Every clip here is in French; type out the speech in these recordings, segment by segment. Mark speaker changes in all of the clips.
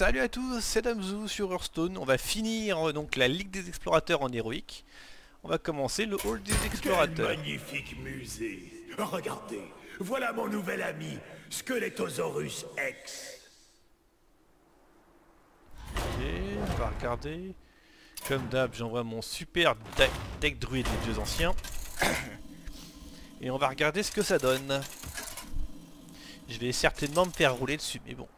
Speaker 1: Salut à tous, c'est Damzou sur Hearthstone. On va finir euh, donc la Ligue des Explorateurs en héroïque. On va commencer le Hall des Explorateurs.
Speaker 2: magnifique musée Regardez, voilà mon nouvel ami, Skeletosaurus X.
Speaker 1: Ok, on va regarder. Comme d'hab, j'envoie mon super deck, deck druide des dieux anciens. Et on va regarder ce que ça donne. Je vais certainement me faire rouler dessus, mais bon.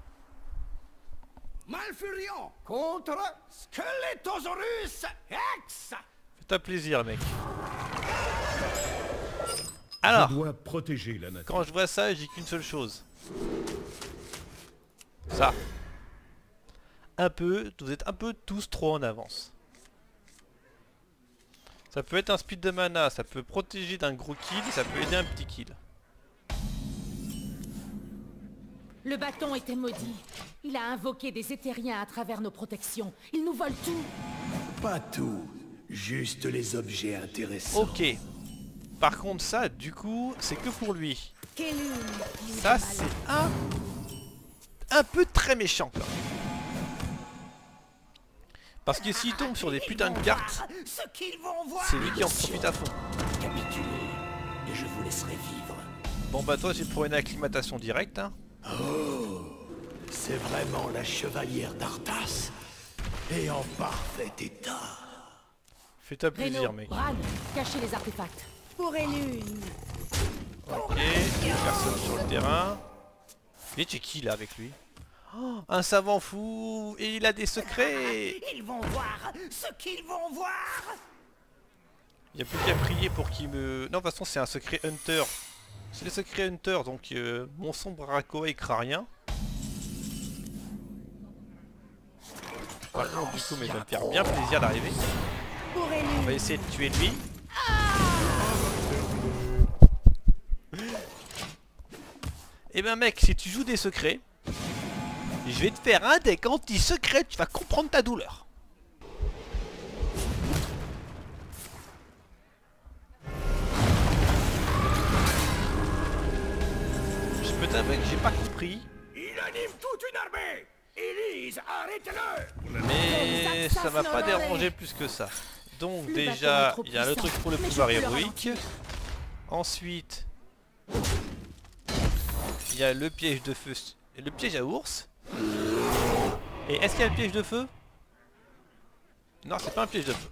Speaker 3: Malfurion contre Skeletosaurus X
Speaker 1: Fais-toi plaisir, mec. Alors,
Speaker 4: Je dois protéger la nature.
Speaker 1: quand je vois ça, j'ai qu'une seule chose. Ça. Un peu, vous êtes un peu tous trop en avance. Ça peut être un speed de mana, ça peut protéger d'un gros kill, ça peut aider un petit kill.
Speaker 5: Le bâton était maudit. Il a invoqué des éthériens à travers nos protections. Ils nous volent tout.
Speaker 2: Pas tout, juste les objets intéressants.
Speaker 1: Ok. Par contre ça, du coup, c'est que pour lui. Ça, c'est un... Un peu très méchant, quoi. Parce que s'il tombe sur des putains de cartes, c'est lui qui en profite à fond.
Speaker 2: Capitulez, et je vous laisserai vivre.
Speaker 1: Bon bah toi, c'est pour une acclimatation directe, hein.
Speaker 2: C'est vraiment la chevalière d'Arthas, et en parfait état.
Speaker 1: Fais-toi plaisir,
Speaker 5: Reno,
Speaker 1: mec.
Speaker 5: Bran, cachez les artefacts.
Speaker 6: Pour Élune.
Speaker 1: Ok, personne sur le terrain. Et c'est qui là avec lui? Oh, Un savant fou Et il a des secrets
Speaker 3: Ils vont voir ce qu'ils vont voir
Speaker 1: Il n'y a plus qu'à prier pour qu'il me... Non, de toute façon, c'est un secret Hunter. C'est le secret Hunter, donc euh, mon sombre Arakoa il craint rien. Par contre, du coup, mais ça va me faire bien plaisir d'arriver. On va essayer de tuer lui. Eh ben mec, si tu joues des secrets, je vais te faire un deck anti-secret, tu vas comprendre ta douleur. Je peux t'avouer que j'ai pas compris,
Speaker 3: Il anime toute une armée Élise, arrête-le
Speaker 1: mais
Speaker 6: ça
Speaker 1: m'a pas dérangé plus que ça. Donc déjà, il y a le truc pour le pouvoir héroïque. Ensuite, il y a le piège de feu et le piège à ours. Et est-ce qu'il y a le piège de feu? Non, c'est pas un piège de feu.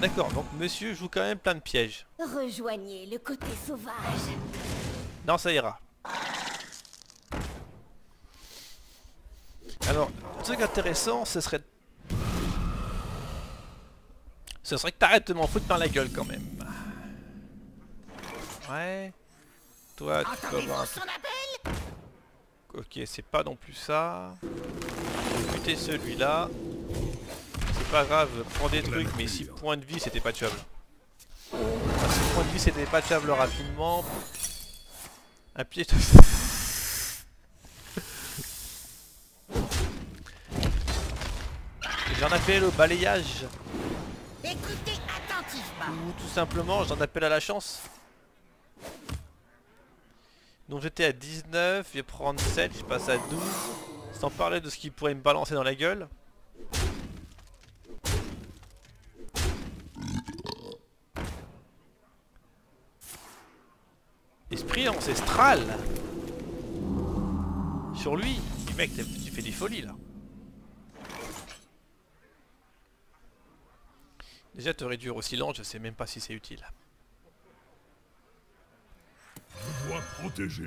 Speaker 1: D'accord, donc monsieur joue quand même plein de pièges.
Speaker 6: Rejoignez le côté sauvage.
Speaker 1: Non, ça ira. Alors, le truc intéressant, ce serait... Ce serait que t'arrêtes de m'en foutre dans la gueule quand même. Ouais. Toi, tu peux avoir un Ok, c'est pas non plus ça. Buter celui-là. C'est pas grave, prends des trucs, mais si point de vie c'était pas tuable. Si point de vie c'était pas tuable rapidement. Un pied de J'en appelle au balayage.
Speaker 3: Écoutez attentivement
Speaker 1: Ou tout simplement j'en appelle à la chance. Donc j'étais à 19, je vais prendre 7, je passe à 12. Sans parler de ce qui pourrait me balancer dans la gueule. Esprit ancestral Sur lui Mais mec, tu fais des folies là Déjà te réduire au silence, je sais même pas si c'est utile.
Speaker 4: Je dois protéger.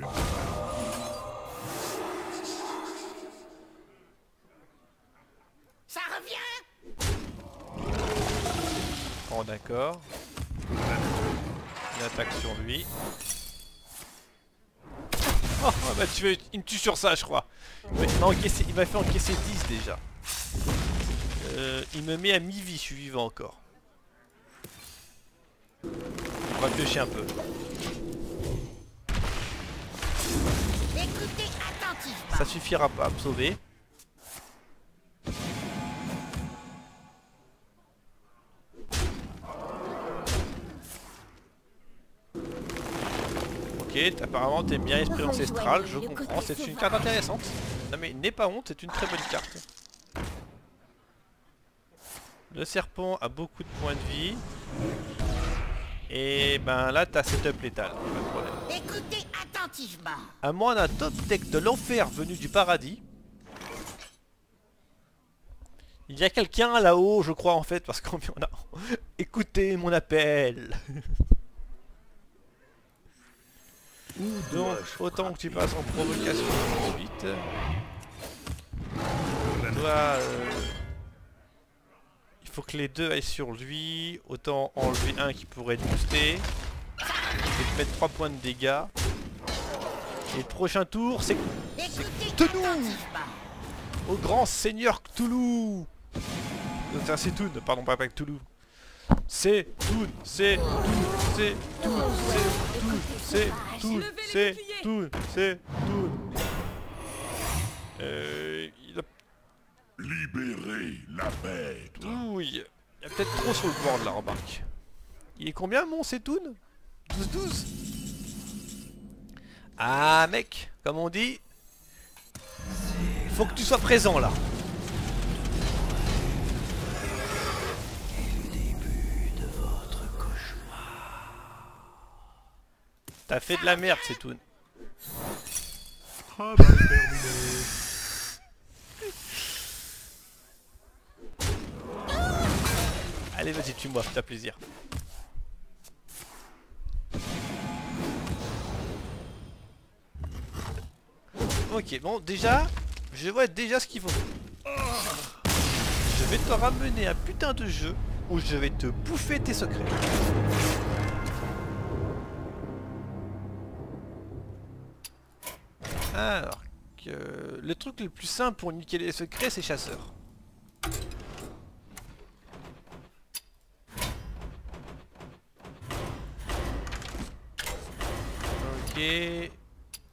Speaker 3: Ça revient
Speaker 1: Oh d'accord. Une attaque sur lui. Oh, bah tu veux, il me tue sur ça je crois. Il m'a- il m'a encaissé- il m'a fait encaisser 10 déjà. Euh, il me met à mi-vie, je suis vivant encore. On va piocher un peu. Ça suffira pas à sauver. Ok, apparemment t'aimes bien esprit ancestral, je comprends, c'est une carte intéressante. Non mais n'aie pas honte, c'est une très bonne carte. Le serpent a beaucoup de points de vie. Et ben là t'as setup létal, pas de problème.
Speaker 6: Écoutez attentivement.
Speaker 1: À moins d'un top deck de l'enfer venu du paradis. Il y a quelqu'un là-haut, je crois en fait, parce qu'on a... Écoutez mon appel
Speaker 2: Où
Speaker 1: Donc, autant que tu passes en provocation tout de suite. Toi, euh, faut que les deux aillent sur lui. Autant enlever un qui pourrait te booster. Et mettre 3 points de dégâts. Et le prochain tour, c'est
Speaker 6: attentivement.
Speaker 1: au grand seigneur Cthulhu. C'est Toon, pardon, pas pas Cthulhu. C'est Toon, c'est Toon, c'est Toon, c'est Toon, c'est Toon, c'est Toon, c'est Toon. Euh.
Speaker 4: Libérez la bête.
Speaker 1: Ouh, il y a il y a peut-être trop sur le board là, remarque. Il est combien mon Setoun 12-12 Ah mec, comme on dit, faut que tu sois présent là. T'as fait de la merde, Setoun.
Speaker 4: Travail terminé.
Speaker 1: Allez, vas-y, tue-moi, fais-toi plaisir. Ok, bon, déjà, je vois déjà ce qu'il faut. Je vais te ramener un putain de jeu où je vais te bouffer tes secrets. Alors, que le truc le plus simple pour niquer les secrets, c'est chasseur.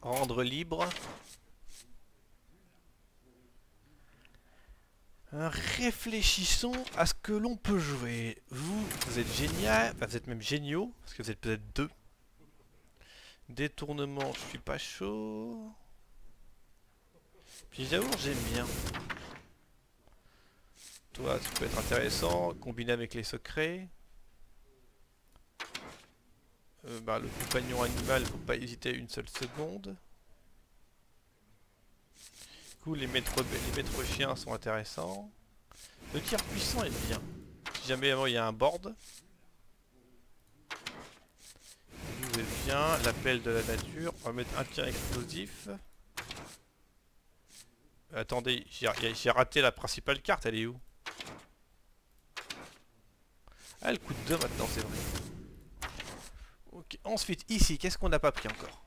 Speaker 1: Rendre libre. Réfléchissons à ce que l'on peut jouer. Vous, vous êtes génial, enfin vous êtes même géniaux, parce que vous êtes peut-être deux. Détournement, je suis pas chaud. Puis j'avoue, j'aime bien. Toi, ça peut être intéressant, combiné avec les secrets. Euh, bah, le compagnon animal, faut pas hésiter une seule seconde. Du coup, les maîtres, les maîtres chiens sont intéressants. Le tir puissant est bien. Si jamais il y a un board. Vous êtes bien. L'appel de la nature. On va mettre un tir explosif. Attendez, j'ai raté la principale carte, elle est où? Ah, elle coûte 2 maintenant, c'est vrai. Ensuite, ici, qu'est-ce qu'on n'a pas pris encore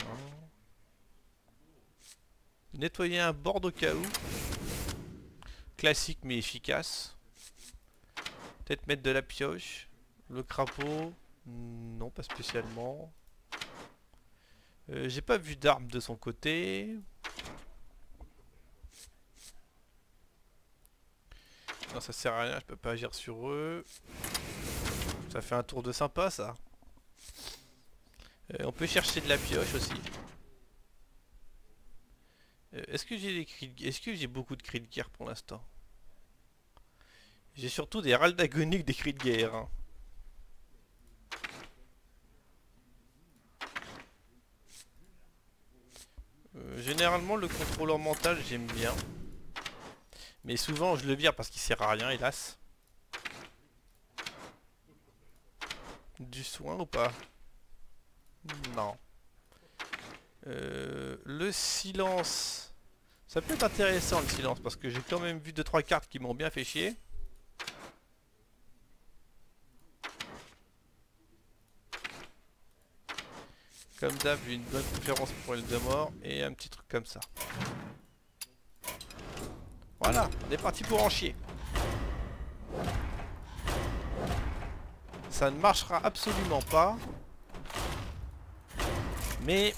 Speaker 1: Non. Nettoyer un board au cas où. Classique mais efficace. Peut-être mettre de la pioche. Le crapaud. Non, pas spécialement. Euh, J'ai pas vu d'armes de son côté. Non, ça sert à rien, je peux pas agir sur eux. Ça fait un tour de sympa, ça. Euh, on peut chercher de la pioche aussi. Euh, Est-ce que j'ai des. Est-ce que j'ai beaucoup de cris de guerre pour l'instant? J'ai surtout des râles d'agonie que des cris de guerre. hein. Euh, généralement, le contrôleur mental, j'aime bien. Mais souvent, je le vire parce qu'il sert à rien, hélas. Du soin ou pas? Non. Euh, le silence. Ça peut être intéressant le silence parce que j'ai quand même vu 2-3 cartes qui m'ont bien fait chier. Comme d'hab, une bonne préférence pour Eldemort et un petit truc comme ça. Voilà, on est parti pour en chier. Ça ne marchera absolument pas. Mais...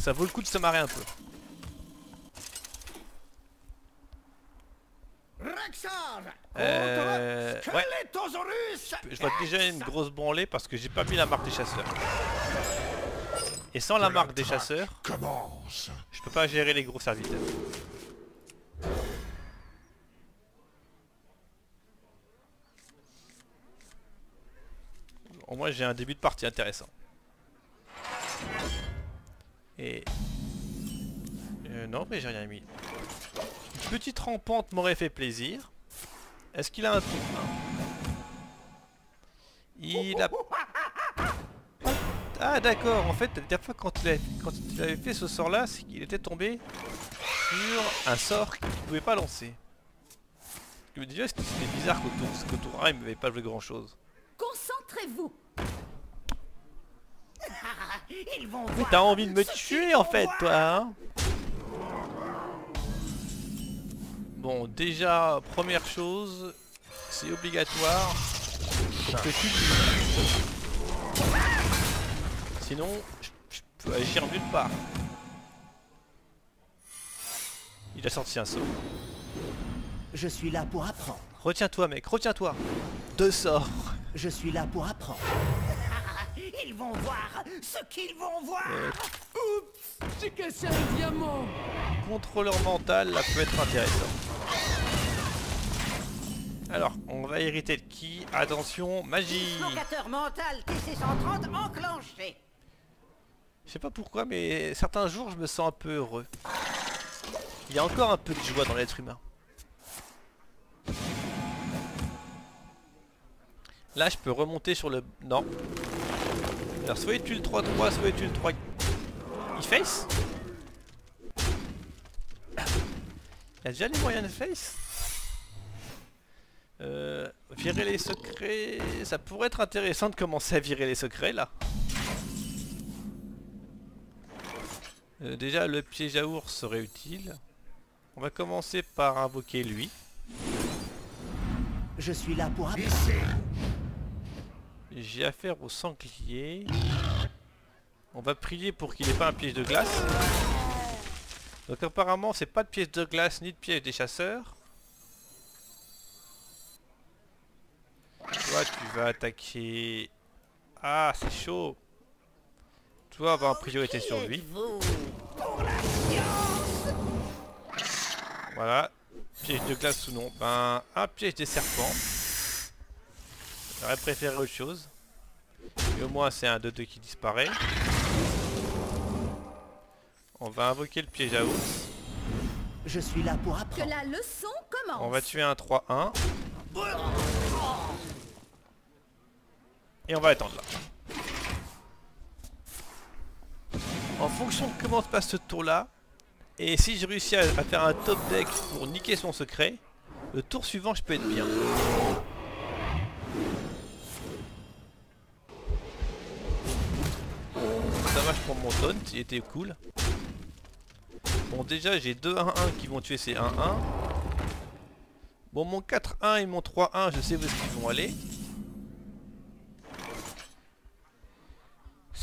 Speaker 1: Ça vaut le coup de se marrer un peu. Euh, Je vois déjà une grosse branlée parce que j'ai pas mis la marque des chasseurs. Et sans la marque des chasseurs,
Speaker 4: Commence.
Speaker 1: je peux pas gérer les gros serviteurs. Au moins j'ai un début de partie intéressant. Et... Euh, non mais j'ai rien mis. Une petite rampante m'aurait fait plaisir. Est-ce qu'il a un tour Il a... Ah d'accord, en fait la dernière fois quand il, avait, quand il avait fait ce sort là, c'est qu'il était tombé sur un sort qu'il ne pouvait pas lancer. Je me disais c'était bizarre qu'au tour, qu'au tour 1 il ne m'avait pas joué grand chose.
Speaker 5: Concentrez-vous.
Speaker 1: T'as envie de me tuer en fait toi hein? Bon déjà première chose, c'est obligatoire pour que tu le Sinon je, je peux agir nulle part. Il a sorti un sort.
Speaker 7: Je suis là pour apprendre.
Speaker 1: Retiens-toi mec, retiens-toi Deux sorts
Speaker 7: Je suis là pour apprendre.
Speaker 6: Ils vont voir ce qu'ils vont voir.
Speaker 5: J'ai cassé un diamant.
Speaker 1: Contrôleur mental, là peut être intéressant. Alors, on va hériter de qui? Attention, magie
Speaker 6: Locateur mental TC130 enclenché.
Speaker 1: Je sais pas pourquoi, mais certains jours, je me sens un peu heureux. Il y a encore un peu de joie dans l'être humain. Là, je peux remonter sur le... Non. Alors, soit il tue le 3-3, soit il le 3... Il face? Il a déjà les moyens de face? Euh, Virer les secrets... Ça pourrait être intéressant de commencer à virer les secrets, là. Euh, déjà, le piège à ours serait utile. On va commencer par invoquer lui.
Speaker 7: Je suis là pour
Speaker 1: J'ai affaire au sanglier. On va prier pour qu'il n'ait pas un piège de glace. Donc apparemment c'est pas de piège de glace ni de piège des chasseurs. Toi tu vas attaquer... Ah c'est chaud. Toi va en priorité sur lui. Voilà. Piège de glace ou non? Ben un piège des serpents. J'aurais préféré autre chose. Mais au moins c'est un 2-2 qui disparaît. On va invoquer le piège à ours.
Speaker 7: Je suis là pour
Speaker 5: Que
Speaker 7: apprendre.
Speaker 5: la leçon commence.
Speaker 1: On va tuer un 3-1. Et on va attendre là. En fonction de comment se passe ce tour là, et si je réussis à, faire un top deck pour niquer son secret, le tour suivant je peux être bien. Ça va, je prends mon taunt, il était cool. Bon déjà j'ai deux 1-1 qui vont tuer ces 1-1. Bon mon 4-1 et mon 3-1 je sais où est-ce qu'ils vont aller.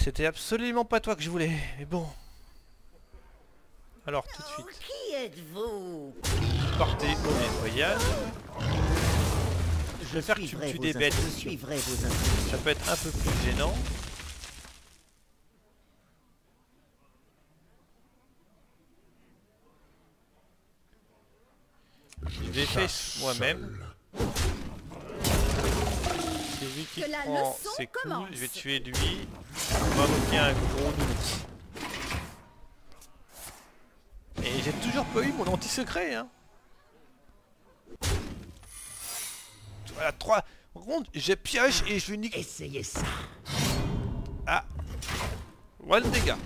Speaker 1: C'était absolument pas toi que je voulais, mais bon. Alors tout de suite,
Speaker 6: Qui êtes-vous
Speaker 1: partez au nettoyage.
Speaker 7: Je
Speaker 1: faire que tu me tues des bêtes.
Speaker 7: instructions. Je suivrai vos instructions.
Speaker 1: Ça peut être un peu plus gênant. Je vais faire moi-même. C'est lui qui
Speaker 5: Que la
Speaker 1: prend
Speaker 5: leçon
Speaker 1: ses coups,
Speaker 5: commence.
Speaker 1: je vais tuer lui. On va invoquer un gros nounours. Et j'ai toujours pas eu mon anti-secret hein. Voilà, 3. Par contre, je pioche et je nique.
Speaker 7: Essayez ça.
Speaker 1: Ah Voilà le dégât.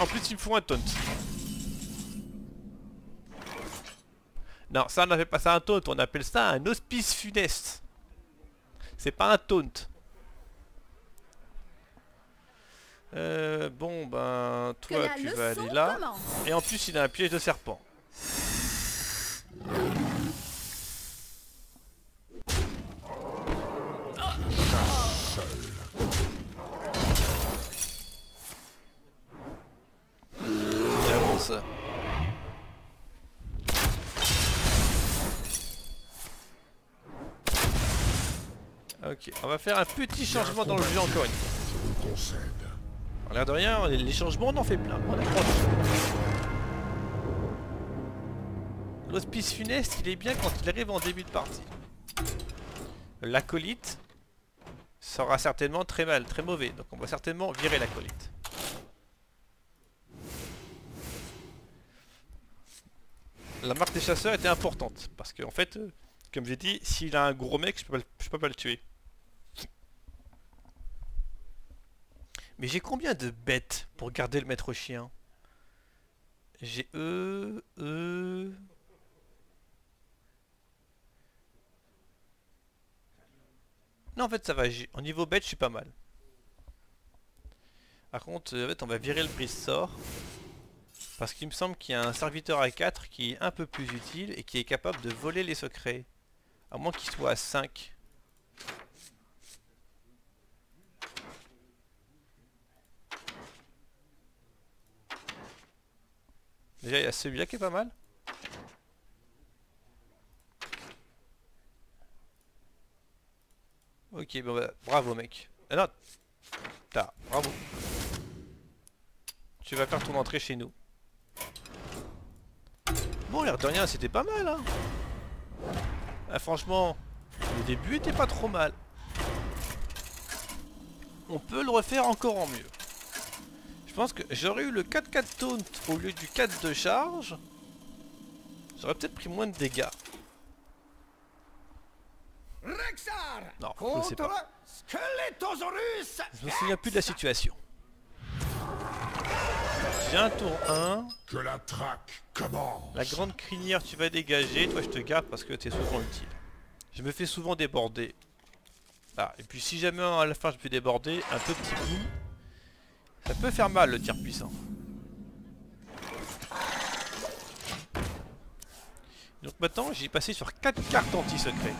Speaker 1: En plus, il me faut un taunt. Non, ça on n'appelle pas ça un taunt, on appelle ça un hospice funeste. C'est pas un taunt. Euh, bon ben, toi tu vas aller là.
Speaker 5: commence.
Speaker 1: Et en plus il a un piège de serpent. Ok, on va faire un petit changement dans le jeu encore une fois.
Speaker 4: Je vous concède.
Speaker 1: En l'air de rien, les- changements on en fait plein. On L'hospice funeste, il est bien quand il arrive en début de partie. L'acolyte sera certainement très mal, très mauvais. Donc on va certainement virer l'acolyte. La marque des chasseurs était importante. Parce qu'en fait, euh, comme j'ai dit, s'il a un gros mec, je peux pas, le- je peux pas le tuer. Mais j'ai combien de bêtes pour garder le maître chien? J'ai E, E... Non en fait ça va, au niveau bête je suis pas mal. Par contre, en fait, on va virer le brise-sort. Parce qu'il me semble qu'il y a un serviteur à 4 qui est un peu plus utile et qui est capable de voler les secrets. À moins qu'il soit à 5. Déjà il y a celui-là qui est pas mal. Ok, bon bah, bravo mec. Ah non, t'as, bravo. Tu vas faire ton entrée chez nous. Bon, l'air de rien, c'était pas mal, hein. Ah, franchement, le début était pas trop mal. On peut le refaire encore en mieux. Je pense que j'aurais eu le 4-4 taunt au lieu du 4 de charge. J'aurais peut-être pris moins de dégâts.
Speaker 3: Rexar
Speaker 1: Non, je sais pas. Je me souviens plus de la situation. J'ai un tour 1.
Speaker 4: Que la traque commence.
Speaker 1: La grande crinière, tu vas dégager. Toi, je te garde parce que t'es souvent utile. Je me fais souvent déborder. Ah, et puis si jamais à la fin je fais déborder, un peu petit coup, ça peut faire mal le tir puissant. Donc maintenant, j'ai passé sur 4 cartes anti-secret.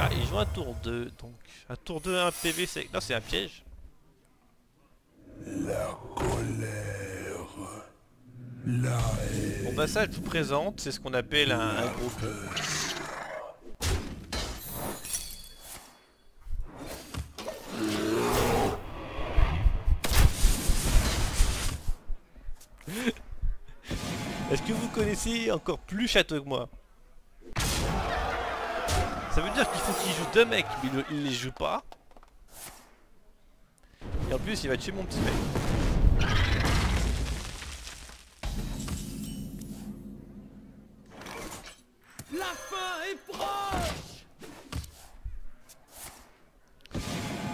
Speaker 1: Ah, il joue un tour 2, donc un tour 2, un PV, c'est... Non, c'est un piège.
Speaker 2: La colère. La haine.
Speaker 1: Bon bah ça je vous présente, c'est ce qu'on appelle un, un gros Est-ce que vous connaissez encore plus Château que moi? Ça veut dire qu'il faut qu'il joue deux mecs, mais il, il les joue pas. Et en plus il va tuer mon petit mec.
Speaker 3: La fin est proche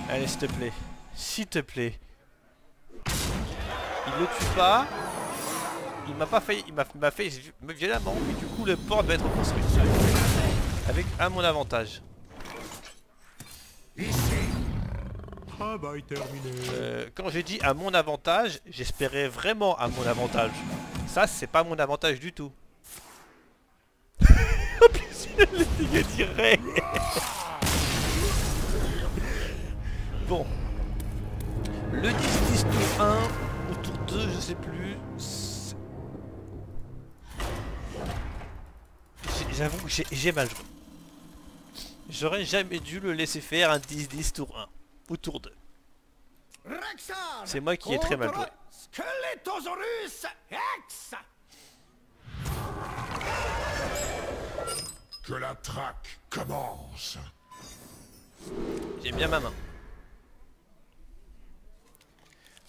Speaker 1: Allez, s'il te plaît. S'il te plaît. Il le tue pas. Il m'a pas fait. Il m'a fait violemment. Et du coup, le port va être construit. Avec à mon avantage.
Speaker 4: Travail terminé.
Speaker 1: Euh, quand j'ai dit à mon avantage, j'espérais vraiment à mon avantage. Ça, c'est pas mon avantage du tout. En plus, il a les dégâts directs. Bon. Le 10-10 tour 1 ou tour 2, je sais plus. J'avoue que j'ai- mal joué. J'aurais jamais dû le laisser faire un 10-10 tour 1 ou tour 2.
Speaker 3: Rexar
Speaker 1: C'est moi qui ai très mal joué.
Speaker 3: Skeletosaurus X
Speaker 4: Que la traque commence.
Speaker 1: J'aime bien ma main.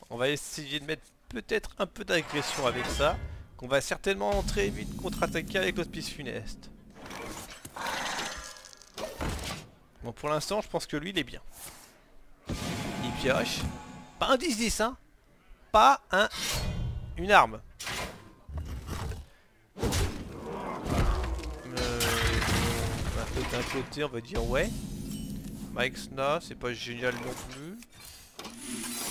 Speaker 1: On va essayer de mettre peut-être un peu d'agression avec ça. Qu'on va certainement très vite contre-attaquer avec l'hospice funeste. Bon pour l'instant je pense que lui il est bien. Il pioche. Pas un 10-10 hein Pas un... Une arme. Euh, un peu d'un côté on va dire ouais. Mike Sna, c'est pas génial non plus.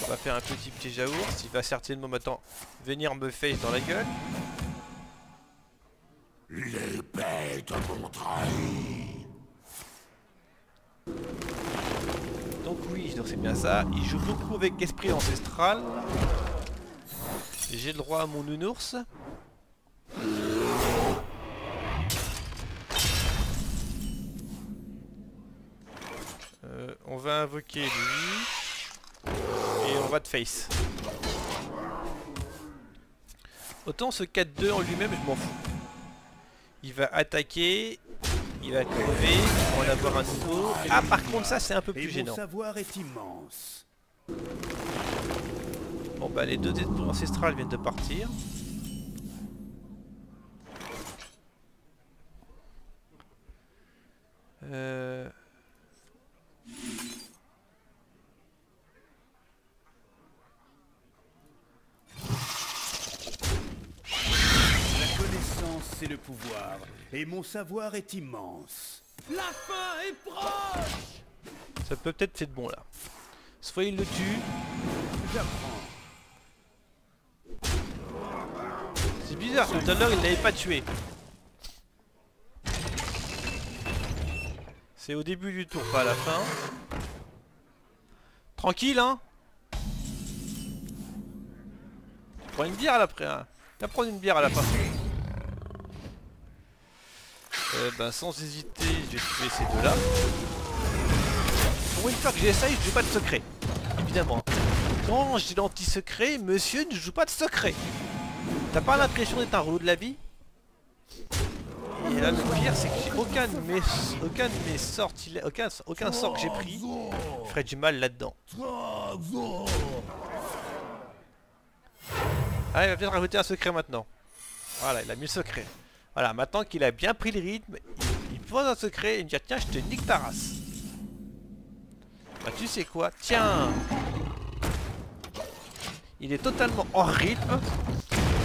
Speaker 1: On va faire un petit piège à ours. Il va certainement maintenant venir me face dans la gueule.
Speaker 4: Les bêtes m'ont trahi.
Speaker 1: Donc oui, c'est bien ça. Il joue beaucoup avec esprit ancestral. J'ai le droit à mon nounours. Euh, on va invoquer lui. Et on va de face. Autant ce 4-2 en lui-même, je m'en fous. Il va attaquer. Il va crever. On va en avoir un nouveau. Ah, par contre, ça, c'est un peu plus gênant.
Speaker 2: savoir est immense.
Speaker 1: Bon, bah, les deux ancestrales viennent de partir. Euh...
Speaker 2: C'est le pouvoir. Et mon savoir est immense.
Speaker 3: La fin est proche
Speaker 1: Ça peut peut-être faire de bon là. Soit il le tue.
Speaker 2: J'apprends.
Speaker 1: C'est bizarre, tout à l'heure il l'avait pas tué. C'est au début du tour, pas à la fin. Tranquille hein Tu prends une bière là après hein Tu vas prendre une bière à la fin. Euh, ben sans hésiter, je vais tuer ces deux là. Pour une fois que j'essaye, je joue pas de secret. Évidemment. Quand j'ai l'anti-secret, monsieur ne joue pas de secret. T'as pas l'impression d'être un rouleau de la vie? Et là le pire c'est que j'ai aucun de mes aucun de mes sorties aucun, aucun sort que j'ai pris ferait du mal là-dedans. Ah il va peut-être rajouter un secret maintenant. Voilà, il a mis le secret. Voilà, maintenant qu'il a bien pris le rythme, il, pose un secret et il me dit tiens je te nique ta race. Bah tu sais quoi? Tiens Il est totalement hors rythme.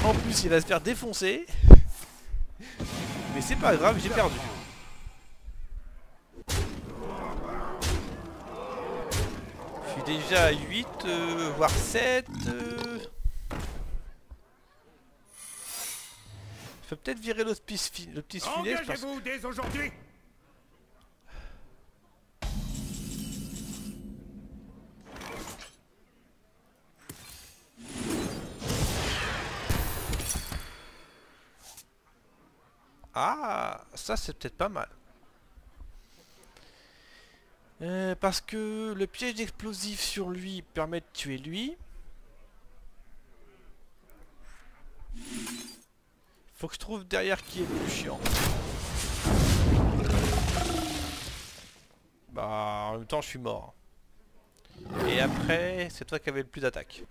Speaker 1: En plus, il va se faire défoncer. Mais c'est pas grave, j'ai perdu. Je suis déjà à 8, euh, voire 7. euh. Je peux peut-être virer l'hospice fi- le petit filet. je pense-
Speaker 3: Engagez-vous dès aujourd'hui
Speaker 1: Ah, ça c'est peut-être pas mal. Euh, parce que le piège d'explosif sur lui permet de tuer lui. Faut que je trouve derrière qui est le plus chiant. Bah, en même temps, je suis mort. Et après, c'est toi qui avais le plus d'attaque.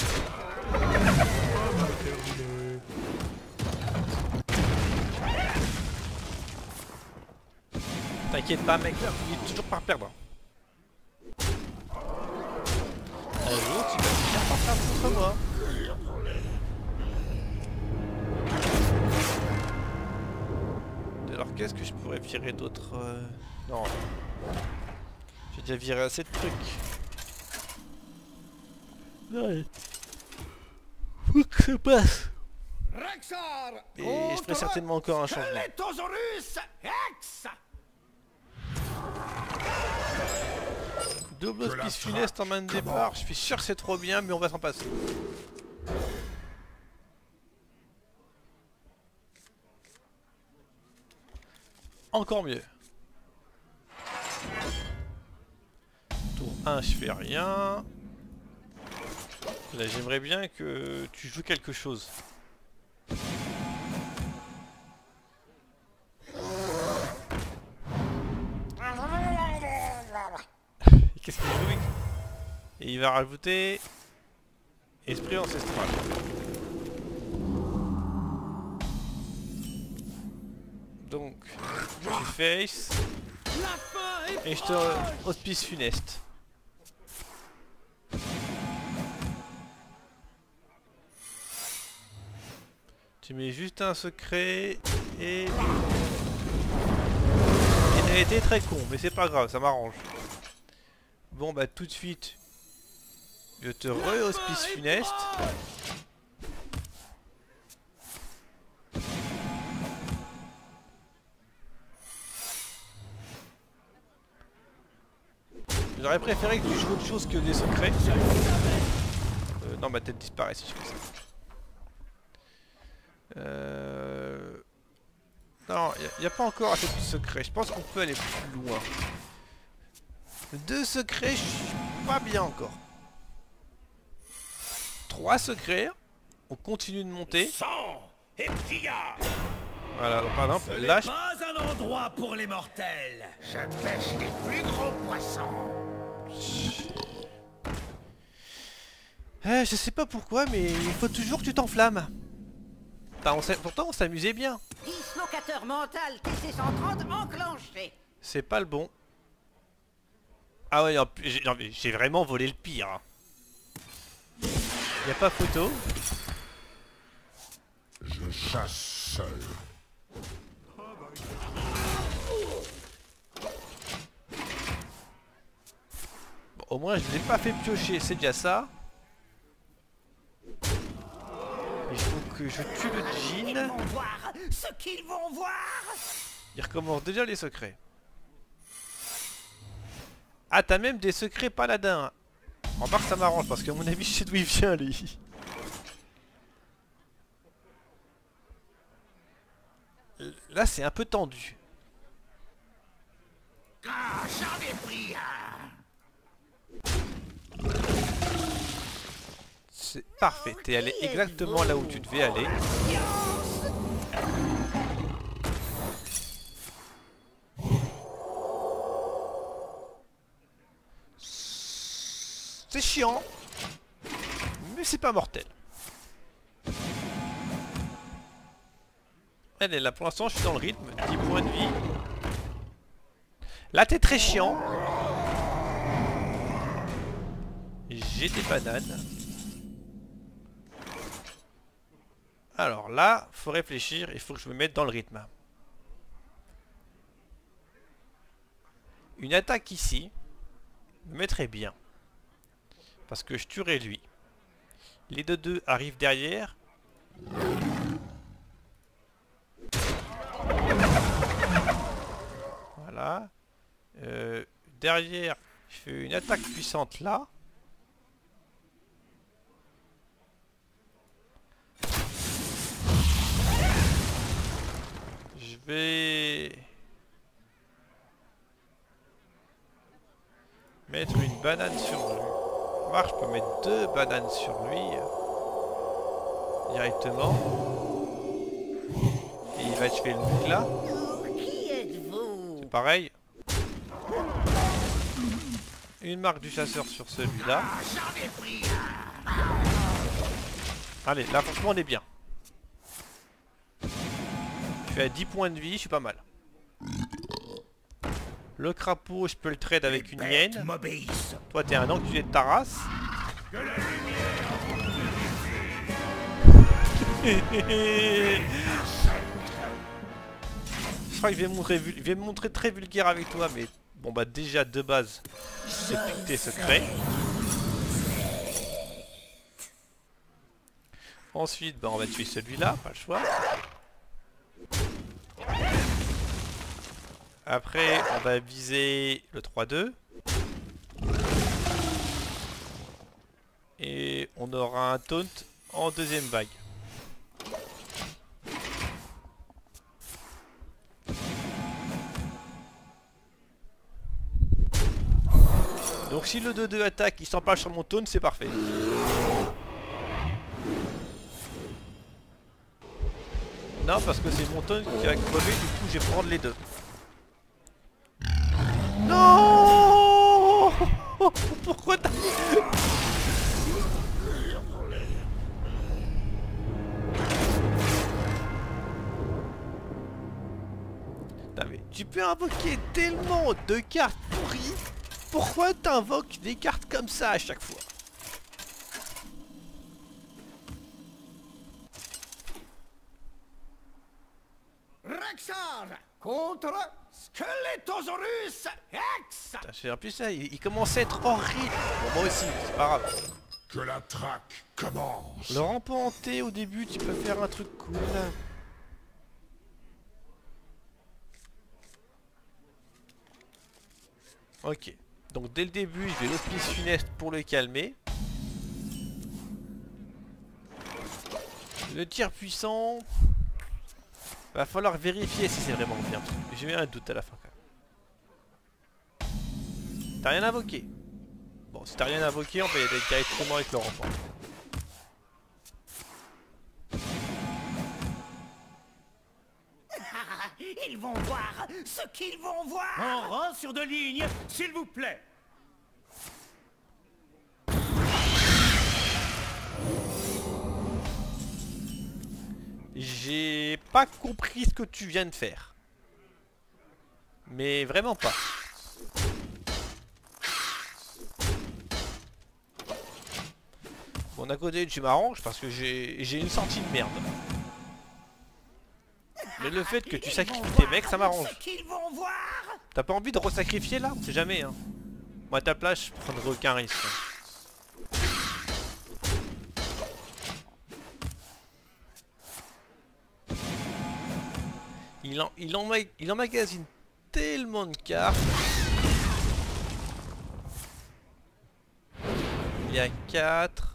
Speaker 1: T'inquiète pas mec, il est toujours par perdre. Un jour, tu vas finir par perdre contre moi. Alors qu'est-ce que je pourrais virer d'autre euh, Non. J'ai déjà viré assez de trucs. Ouais. Faut que ça passe.
Speaker 3: Rexar
Speaker 1: Et je ferai certainement encore un changement. Double hospice funeste en main de départ, je suis sûr que c'est trop bien, mais on va s'en passer. Encore mieux. Tour 1, je fais rien. Là, j'aimerais bien que tu joues quelque chose. Qu'est-ce qu'il joue Et il va rajouter Esprit ancestral. Donc, tu face et je te hospice funeste. Tu mets juste un secret et... Il a été très con, mais c'est pas grave, ça m'arrange. Bon bah tout de suite, je te re-hospice funeste. J'aurais préféré que tu joues autre chose que des secrets. Euh, non, ma tête disparaît si je fais ça. Euh... Non, il n'y a, pas encore assez de secrets. Je pense qu'on peut aller plus loin. Deux secrets, je suis pas bien encore. Trois secrets. On continue de monter. Voilà, donc par exemple, là, je-
Speaker 3: pas un endroit pour les mortels
Speaker 6: Je pêche les plus gros poissons.
Speaker 1: Eh, je sais pas pourquoi, mais il faut toujours que tu t'enflammes. On s'est- Pourtant, on s'amusait bien.
Speaker 6: Dislocateur mental TC-130 enclenché.
Speaker 1: C'est pas le bon. Ah ouais, j'ai vraiment volé le pire. hein. Y a pas photo?
Speaker 4: Je chasse seul.
Speaker 1: Au moins, je l'ai pas fait piocher, c'est déjà ça. Il faut que je tue le
Speaker 6: Ils
Speaker 1: djinn.
Speaker 6: vont voir ce qu'ils vont voir.
Speaker 1: Il recommence déjà les secrets. Ah, t'as même des secrets paladins. Remarque, ça m'arrange parce qu'à mon avis, je sais d'où il vient, lui. Là, c'est un peu tendu.
Speaker 6: Ah, j'en ai pris un.
Speaker 1: C'est parfait. T'es allé exactement là où tu devais aller. C'est chiant. Mais c'est pas mortel. Allez, là pour l'instant je suis dans le rythme. 10 points de vie. Là t'es très chiant. J'ai des bananes. Alors là, faut réfléchir, il faut que je me mette dans le rythme. Une attaque ici me mettrait bien. Parce que je tuerai lui. Les deux deux arrivent derrière. Voilà. Euh, derrière, je fais une attaque puissante là. Vais mettre une banane sur lui. Remarque, je peux mettre deux bananes sur lui euh, directement. Et il va achever le truc là. C'est pareil. Une marque du chasseur sur celui-là.
Speaker 6: Pris
Speaker 1: Allez, là franchement on est bien. Je suis à 10 points de vie, je suis pas mal. Le crapaud, je peux le trade avec une hyène. Toi t'es un enculé de ta race. Je crois que je vais, me montrer, très vulgaire avec toi, mais bon bah déjà de base, c'est tes secrets. Ensuite, bah on va tuer celui-là, pas le choix. Après, on va viser le 3-2. Et on aura un taunt en deuxième vague. Donc si le 2-2 attaque, il s'empale sur mon taunt, c'est parfait. Non, parce que c'est mon taunt qui va crever, du coup je vais prendre les deux. Non Pourquoi t'as... Mais tu peux invoquer tellement de cartes pourries. Pourquoi t'invoques des cartes comme ça à chaque fois?
Speaker 3: Rexar contre Skeletosaurus X
Speaker 1: Putain, j'ai- plus ça, il, il commence à être horrible. Bon, moi aussi, c'est pas grave.
Speaker 4: Que la traque commence.
Speaker 1: Le rampant hanté au début, tu peux faire un truc cool. Ok. Donc dès le début, je vais l'office funeste pour le calmer. Le tir puissant. Va falloir vérifier si c'est vraiment bien. J'ai eu un doute à la fin quand même. T'as rien invoqué. Bon, si t'as rien invoqué, on peut y aller directement avec le renfort.
Speaker 6: Ils vont voir ce qu'ils vont voir.
Speaker 2: En rang sur deux lignes, s'il vous plaît.
Speaker 1: J'ai pas compris ce que tu viens de faire. Mais vraiment pas. Bon, d'un côté, tu m'arranges parce que j'ai une sortie de merde. Mais le fait que tu sacrifies tes mecs, ça m'arrange. T'as pas envie de resacrifier là? On sait jamais, hein. Moi, à ta place, je prendrai aucun risque. hein. Il, en, il, en, il emmagasine tellement de cartes. Il y a 4.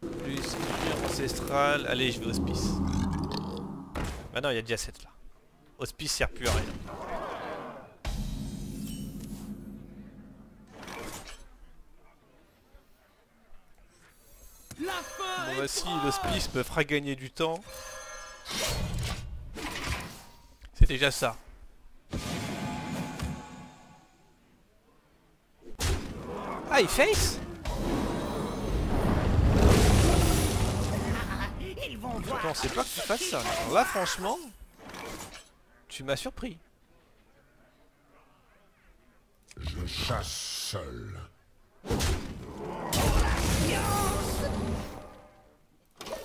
Speaker 1: Plus culture ancestrale. Allez, je vais hospice. Bah non, il y a déjà 7 là. Hospice sert plus à rien. Bon bah si l'hospice me fera gagner du temps. C'est déjà ça. Ah il face
Speaker 6: Ils vont voir.
Speaker 1: Je pensais pas que tu fasses ça. Alors là franchement, tu m'as surpris.
Speaker 4: Je chasse seul.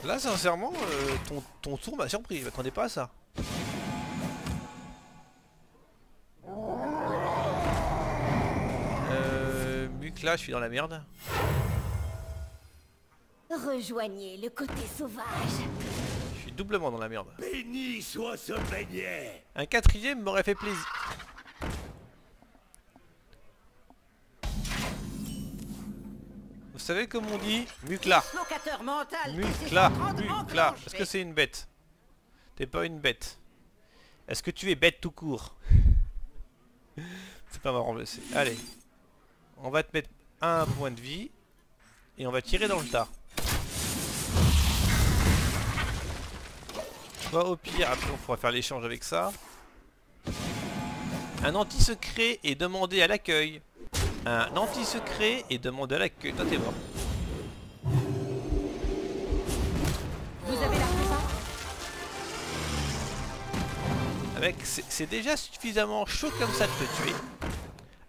Speaker 1: Là sincèrement, euh, ton, ton tour m'a surpris, je m'attendais pas à ça. Euh, Muc là, je suis dans la merde.
Speaker 8: Rejoignez le côté sauvage.
Speaker 1: Je suis doublement dans la merde.
Speaker 3: Béni soit ce beignet
Speaker 1: Un quatrième m'aurait fait plaisir. Savez comme on dit Mucla. Mucla.
Speaker 6: C'est
Speaker 1: Mucla. Est-ce que c'est une bête T'es pas une bête. Est-ce que tu es bête tout court C'est pas marrant, je sais. Allez. On va te mettre un point de vie. Et on va tirer dans le tas. Toi au pire, après on pourra faire l'échange avec ça. Un anti-secret est demandé à l'accueil. Un anti-secret est demandé à l'accueil. Toi t'es mort.
Speaker 5: Vous avez la
Speaker 1: Mec, c'est déjà suffisamment chaud comme ça de te tuer.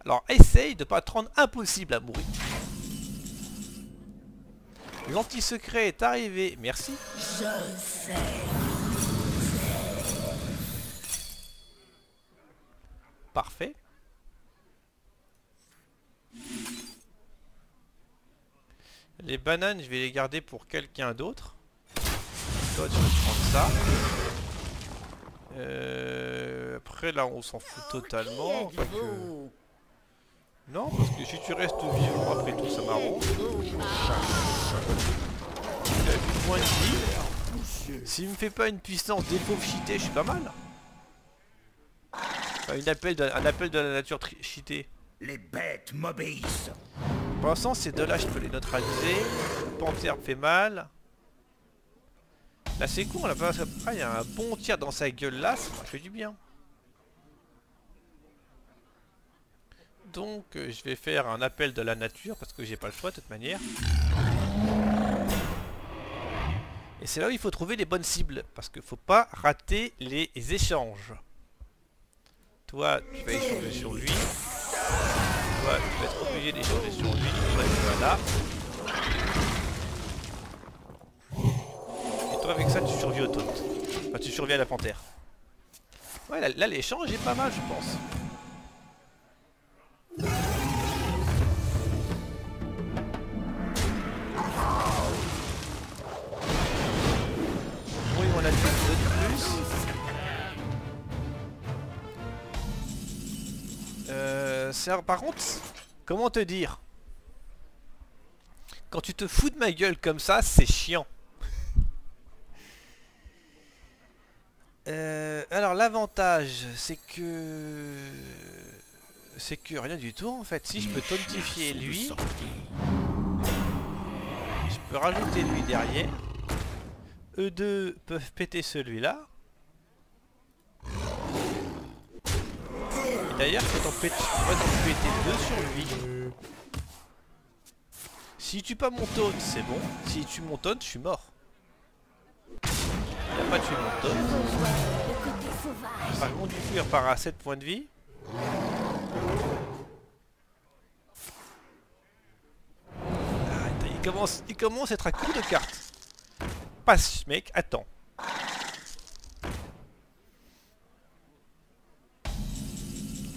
Speaker 1: Alors essaye de pas te rendre impossible à mourir. L'anti-secret est arrivé. Merci. Parfait. Les bananes, je vais les garder pour quelqu'un d'autre. Toi, tu vas prendre ça. Euh, après, là, on s'en fout totalement. enfin que-
Speaker 8: Êtes-vous
Speaker 1: Non, parce que si tu restes vivant, après tout, ça m'arrange. Il a plus de points de vie. S'il me fait pas une puissance des pauvres cheatés, je suis pas mal. Enfin, une appel de- un appel de la nature cheatée.
Speaker 3: Les bêtes m'obéissent.
Speaker 1: Pour l'instant, ces deux-là, je peux les neutraliser. Panthère fait mal. Là, c'est con, là, parce que- ah, il y a un bon tir dans sa gueule là, ça fait du bien. Donc, euh, je vais faire un appel de la nature parce que j'ai pas le choix de toute manière. Et c'est là où il faut trouver les bonnes cibles parce qu'il faut pas rater les échanges. Toi, tu vas échanger sur lui. Tu vas être obligé d'échanger sur lui. Vas là. Et toi, avec ça, tu survis au taunt. Enfin, tu survis à la panthère. Ouais, là, l'échange est pas mal, je pense. Euh, un- par contre, comment te dire? Quand tu te fous de ma gueule comme ça, c'est chiant. Euh, alors l'avantage, c'est que c'est que rien du tout en fait. Si je peux tontifier lui, je peux rajouter lui derrière. Eux deux peuvent péter celui-là. D'ailleurs, pète, on va donc péter deux sur lui. Si tu pas mon taunt, c'est bon. Si tu mon je suis mort. Il a pas tué mon taunt. Par contre, du coup, il repart à 7 points de vie. Ah, il commence, il commence à être à coup de cartes. Passe, mec, attends.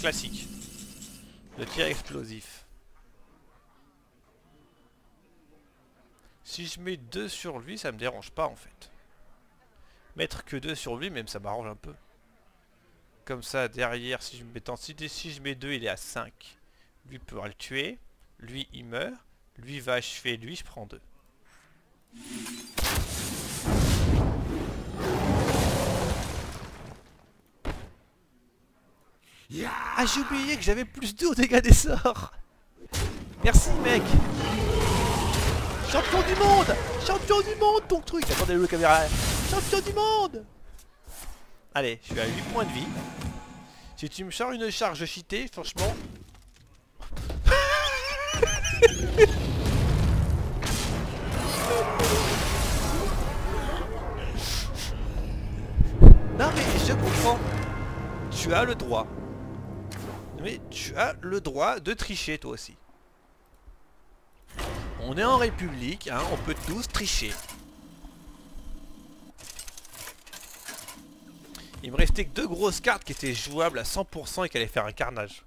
Speaker 1: Classique. Le tir explosif. Si je mets 2 sur lui, ça me dérange pas en fait. Mettre que 2 sur lui, même ça m'arrange un peu. Comme ça, derrière, si je mets en si, si je mets 2, il est à 5. Lui pourra le tuer. Lui, il meurt. Lui va achever. Lui, je prends 2. Ah, j'ai oublié que j'avais plus 2 au dégâts des sorts. Merci, mec. Champion du monde Champion du monde, ton truc Attendez le caméra. Champion du monde Allez, je suis à 8 points de vie. Si tu me sors une charge cheatée, franchement... non mais je comprends. Tu as le droit. Mais tu as le droit de tricher toi aussi. On est en République, hein, on peut tous tricher. Il me restait que deux grosses cartes qui étaient jouables à 100% et qui allaient faire un carnage.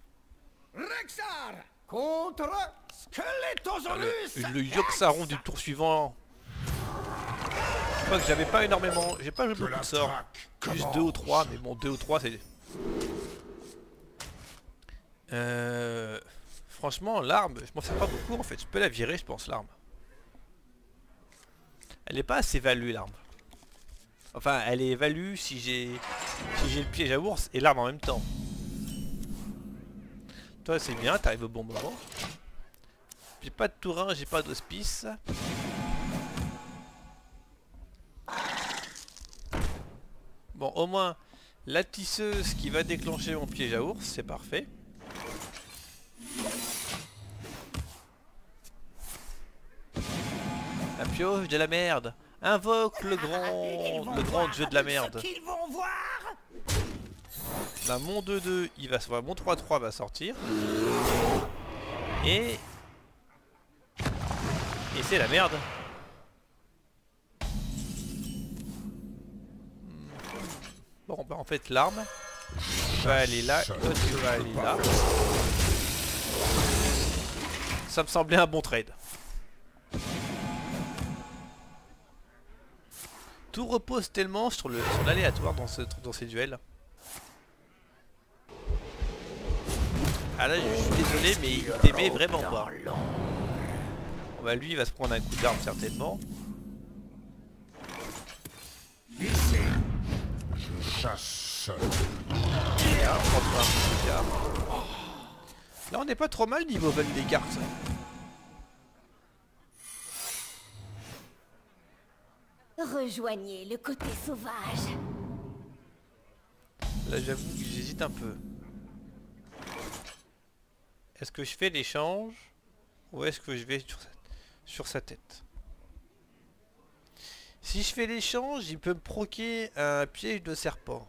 Speaker 3: Rexar contre Skeletosaurus
Speaker 1: Le, le Yoxaron du tour suivant. Je crois que j'avais pas énormément. J'ai pas joué beaucoup de sorts. Plus
Speaker 4: commence.
Speaker 1: deux ou trois, mais bon, deux ou trois c'est. Euh. Franchement, l'arme, je m'en sers pas beaucoup en fait. Je peux la virer, je pense, l'arme. Elle est pas assez value l'arme. Enfin, elle est value si j'ai si j'ai le piège à ours et l'arme en même temps. Toi, c'est bien, t'arrives au bon moment. J'ai pas de tourin, j'ai pas d'hospice. Bon, au moins, la tisseuse qui va déclencher mon piège à ours, c'est parfait. La pioche de la merde. Invoque le grand, le grand dieu de la merde.
Speaker 6: vont voir
Speaker 1: Là, mon 2-2, il va sortir. Mon 3-3 va sortir. Et. Et c'est la merde. Bon, bah en fait, l'arme va aller là. tu vas aller là. Ça me semblait un bon trade. Tout repose tellement sur l'aléatoire dans, dans ces duels. Ah là, je suis désolé, mais il t'aimait vraiment pas. Bon, bah lui, il va se prendre un coup d'arme certainement.
Speaker 4: Je chasse seul.
Speaker 1: Là, on. Là, n'est pas trop mal niveau val des cartes.
Speaker 8: Rejoignez le côté sauvage.
Speaker 1: Là, j'avoue que j'hésite un peu. Est-ce que je fais l'échange ou est-ce que je vais sur sa, sur sa tête? Si je fais l'échange, il peut me proquer un piège de serpent.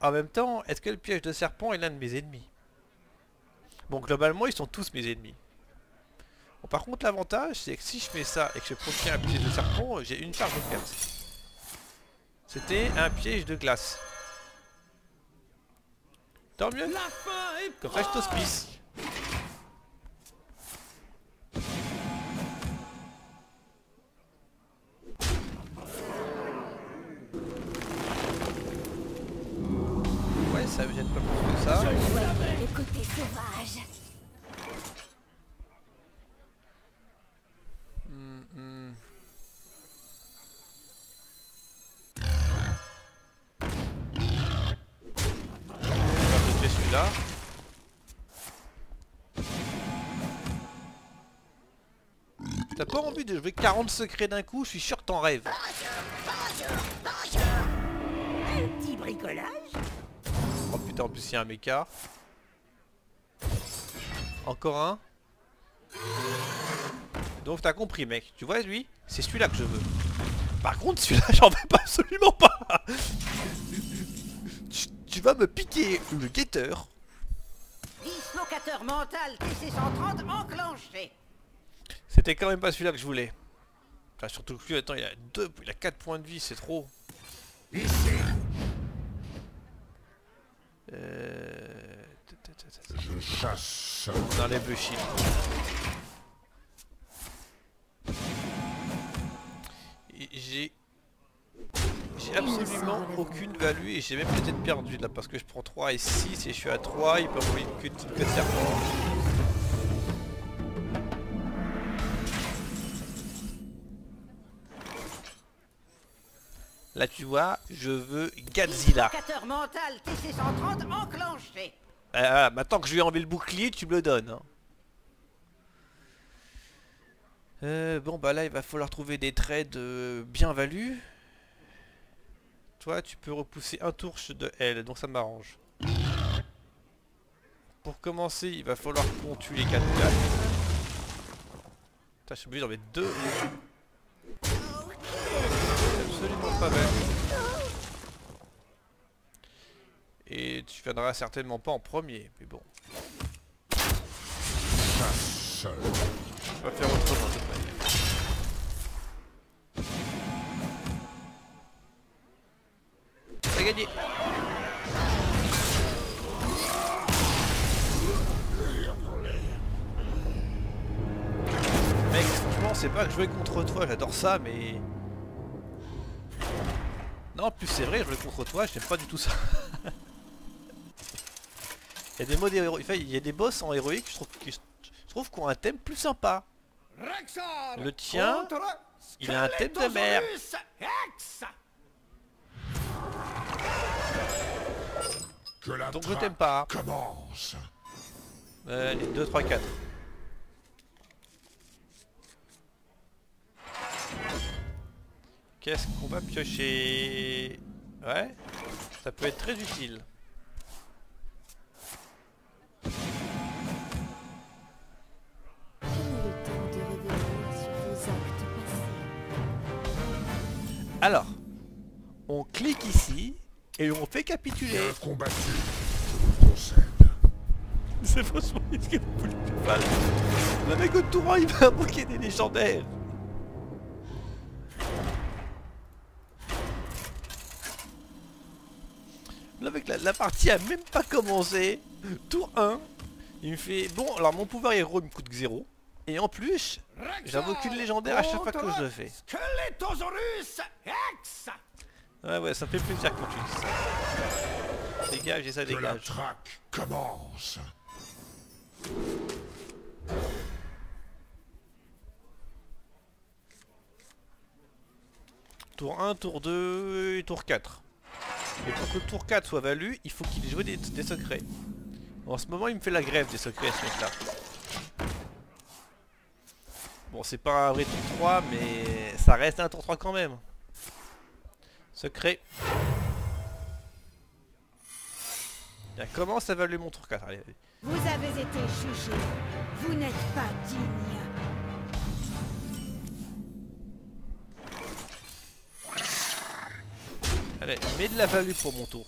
Speaker 1: En même temps, est-ce que le piège de serpent est l'un de mes ennemis? Bon, globalement, ils sont tous mes ennemis. Bon, par contre, l'avantage, c'est que si je fais ça et que je proquier un piège de serpent, j'ai une charge de perte. C'était un piège de glace. Tant mieux. Comme ça, je t'hospice. Ça me gêne pas plus que ça.
Speaker 8: Le côté sauvage.
Speaker 1: Hmm, hmm. On va celui-là. T'as pas envie de jouer 40 secrets d'un coup Je suis sûr que t'en rêves.
Speaker 6: Un petit bricolage
Speaker 1: putain, en plus il y a un méca. Encore un. Donc t'as compris mec, tu vois lui C'est celui-là que je veux. Par contre celui-là j'en veux pas absolument pas tu, tu vas me piquer le guetteur.
Speaker 6: Dislocateur mental TC-130 enclenché
Speaker 1: C'était quand même pas celui-là que je voulais. Enfin surtout que lui, attends, il a deux, il a 4 points de vie, c'est trop.
Speaker 4: Ici.
Speaker 1: Euh...
Speaker 4: Je chasse.
Speaker 1: On enlève le shield. Et J'ai... J'ai absolument aucune value et j'ai même peut-être perdu là parce que je prends 3 et 6 et je suis à 3, il peut envoyer que de serpent. Là tu vois, je veux Godzilla.
Speaker 6: Mental TC-130 enclenché
Speaker 1: Ah, maintenant que je lui ai enlevé le bouclier, tu me le donnes. hein. Euh, bon bah là il va falloir trouver des trades euh, bien valus. Toi tu peux repousser un tour de L, donc ça m'arrange. Pour commencer, il va falloir qu'on tue les 4 gars. Putain, je suis obligé d'en mettre deux. Et tu viendras certainement pas en premier, mais bon.
Speaker 4: Chasse.
Speaker 1: On va faire autrement de. T'as gagné Mec, franchement, c'est pas que jouer contre toi, j'adore ça, mais... Non, en plus c'est vrai, jouer contre toi, j'aime pas du tout ça. Il y a des modes héro... enfin, il y a des boss en héroïque, je trouve, qui- je trouve qu'on a un thème plus sympa. Le tien, il a un thème de mer.
Speaker 3: Skeletosaurus X
Speaker 4: Que la
Speaker 1: Donc je t'aime pas.
Speaker 4: Commence.
Speaker 1: Euh, Allez, 2, 3, 4. Qu'est-ce qu'on va piocher? Ouais, ça peut être très utile.
Speaker 8: De.
Speaker 1: Alors, on clique ici et on fait capituler.
Speaker 4: Combattu. Je vous concède.
Speaker 1: C'est franchement ce qu'il a voulu faire. Le mec au tour un, il va invoquer des légendaires. Là, avec la, la partie a même pas commencé. Tour 1, il me fait bon. Alors, mon pouvoir héros il me coûte que 0. Et en plus, j'invoque une légendaire à chaque fois que je le fais. Ouais, ouais, ça me fait plaisir quand tu dis ça. Dégage et ça
Speaker 4: Que la
Speaker 1: dégage.
Speaker 4: commence.
Speaker 1: Tour 1, tour 2 et tour 4. Et pour que le tour 4 soit valu, il faut qu'il ait joué des, secrets. En ce moment, il me fait la grève des secrets, ce mec-là. Bon, c'est pas un vrai tour 3, mais ça reste un tour 3 quand même. Secret. Comment ça va mon tour 4 Allez, allez.
Speaker 5: Vous avez été jugé. Vous n'êtes pas digne.
Speaker 1: Allez, mets de la value pour mon tour.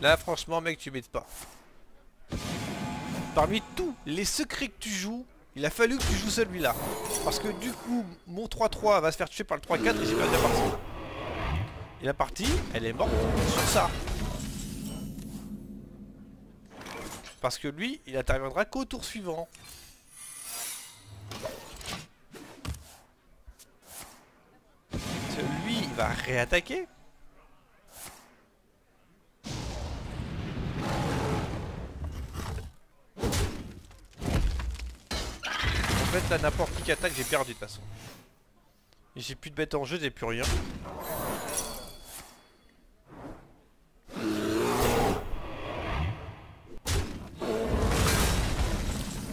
Speaker 1: Là, franchement, mec, tu m'aides pas. Parmi tous les secrets que tu joues, il a fallu que tu joues celui-là. Parce que du coup, mon 3-3 va se faire tuer par le 3-4 et j'ai perdu la partie. Et la partie, elle est morte sur ça. Parce que lui, il interviendra qu'au tour suivant. va réattaquer. En fait là n'importe qui attaque j'ai perdu de toute façon. J'ai plus de bêtes en jeu, j'ai plus rien.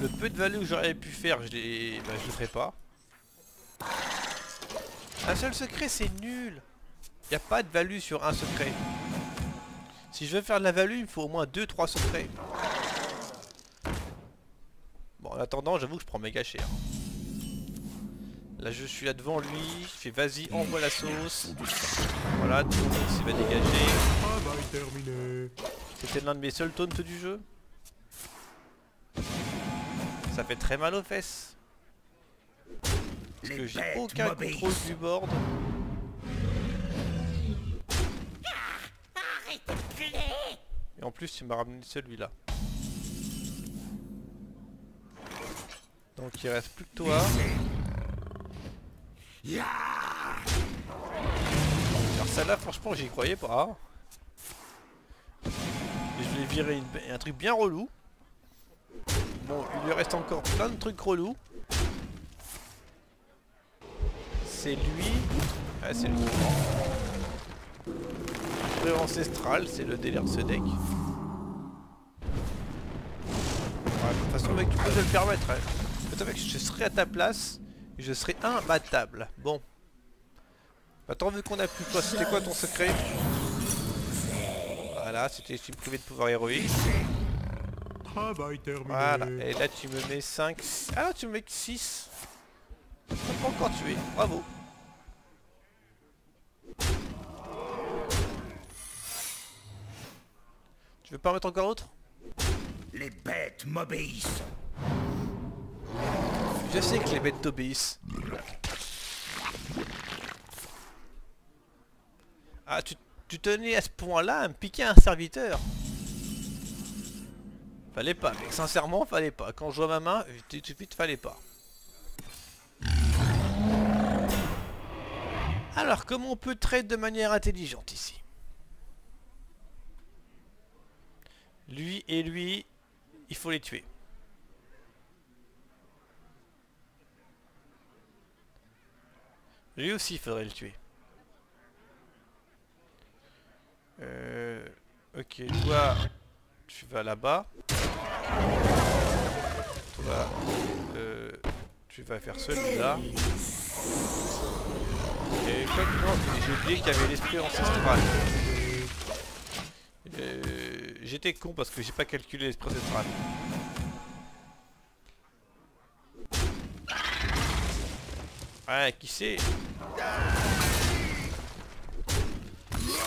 Speaker 1: Le peu de vallée où j'aurais pu faire, je, bah, je le ferai pas. Un seul secret, c'est nul. Il a pas de value sur un secret. Si je veux faire de la value, il me faut au moins 2-3 secrets. Bon, en attendant, j'avoue que je prends méga cher. Là, je suis là devant lui. Je fais vas-y, envoie la sauce. Voilà, tout le monde s'y va dégager.
Speaker 4: Travail terminé.
Speaker 1: C'était l'un de mes seuls taunts du jeu. Ça fait très mal aux fesses. Parce
Speaker 2: Les
Speaker 1: que j'ai aucun contrôle du board. Et en plus, tu m'as ramené celui-là. Donc il reste plus que toi. Alors celle-là, franchement, j'y croyais pas. Je vais virer une- un truc bien relou. Bon, il lui reste encore plein de trucs relous. C'est lui. Ah, c'est lui. Frère ancestral, c'est le délire de ce deck. Ouais, de toute façon, mec, tu peux te le permettre. Hein. Mec, je serai à ta place et je serai imbattable. Bon. Attends, vu qu'on a plus quoi, c'était quoi ton secret? Voilà, c'était une privée de pouvoir héroïque.
Speaker 4: Travail terminé.
Speaker 1: Voilà, et là tu me mets 5. Ah tu me mets 6. T'as pas encore tué, bravo. Tu veux pas en mettre encore autre
Speaker 2: Les bêtes m'obéissent.
Speaker 1: Je sais que les bêtes t'obéissent. Ah, tu, tu tenais à ce point-là à me piquer un serviteur Fallait pas, mec. Sincèrement, fallait pas. Quand je vois ma main, tout de suite, fallait pas. Alors, comment on peut trade de manière intelligente ici? Lui et lui, il faut les tuer. Lui aussi, il faudrait le tuer. Euh, ok, toi, tu vas là-bas. Toi, euh, tu vas faire celui-là. Et non, j'ai oublié qu'il y avait l'esprit ancestral. Euh, J'étais con parce que j'ai pas calculé l'esprit ancestral. Ouais, qui sait?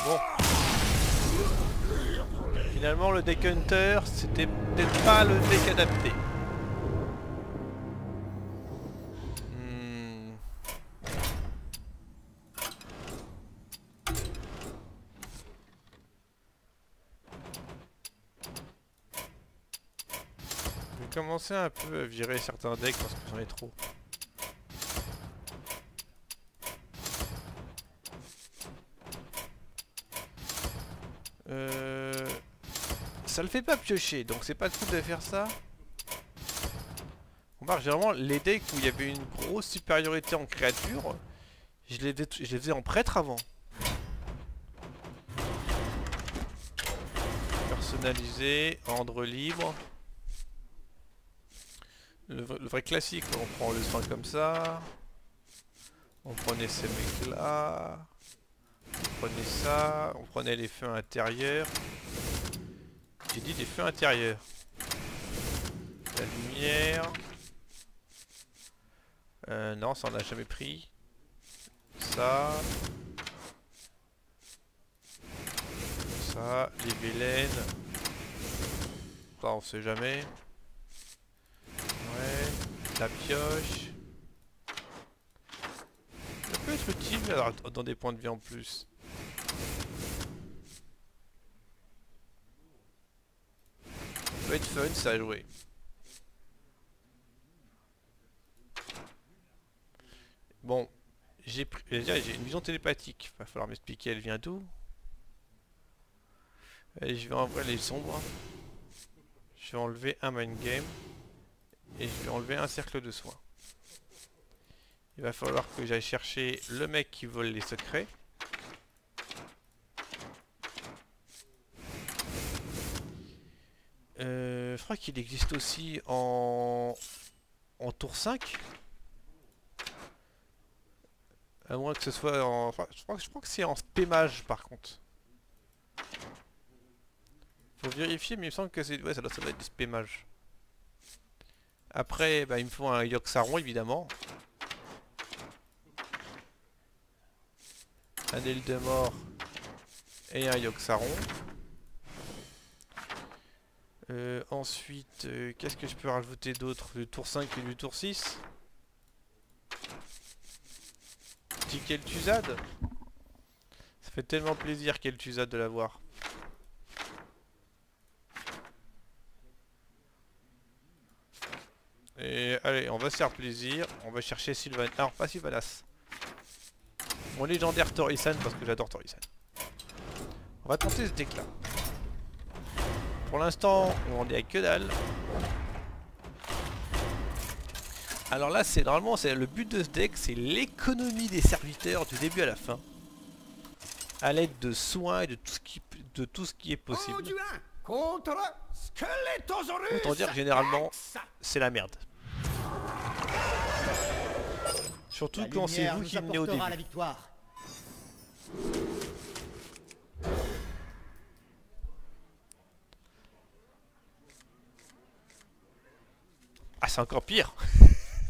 Speaker 1: Bon. Finalement, le deck Hunter, c'était peut-être pas le deck adapté. Commencer un peu à virer certains decks parce que j'en ai trop. Euh... Ça le fait pas piocher, donc c'est pas coup de faire ça. On remarque généralement les decks où il y avait une grosse supériorité en créature, je les, je les faisais en prêtre avant. Personnalisé, ordre libre. Le, vrai- classique, on prend le soin comme ça. On prenait ces mecs là. On prenait ça, on prenait les feux intérieurs. J'ai dit des feux intérieurs. La lumière. Euh, non, ça on a jamais pris. Ça. Ça, les vélènes. Ça on sait jamais. La pioche. Ça peut être utile dans des points de vie en plus. Peut être fun ça à jouer. Bon, j'ai une vision télépathique. Va falloir m'expliquer elle vient d'où? Je vais envoyer les sombres. Je vais enlever un mind game. Et je vais enlever un cercle de soins. Il va falloir que j'aille chercher le mec qui vole les secrets. Euh, je crois qu'il existe aussi en en tour 5. À moins que ce soit en... je crois, que- c'est en spémage par contre. Faut vérifier mais il me semble que c'est... Ouais ça doit, ça doit être des spémages. Après bah, il me faut un Yoxaron évidemment. Un Eldemort et un Yoxaron. Euh, ensuite, euh, qu'est-ce que je peux rajouter d'autre? Du tour 5 et du tour 6 Petit Kel'Thuzad Ça fait tellement plaisir Kel'Thuzad de l'avoir. Et allez, on va se faire plaisir. On va chercher Sylvan. Alors, pas Sylvanas. Mon légendaire Torisan parce que j'adore Torisan. On va tenter ce deck là. Pour l'instant, on est à que dalle. Alors là, c'est normalement, c'est le but de ce deck, c'est l'économie des serviteurs du début à la fin. À l'aide de soins et de tout ce qui, de tout ce qui est possible. Autant dire que généralement, c'est la merde. Surtout quand c'est vous qui menez au début.
Speaker 7: la victoire.
Speaker 1: Ah, c'est encore pire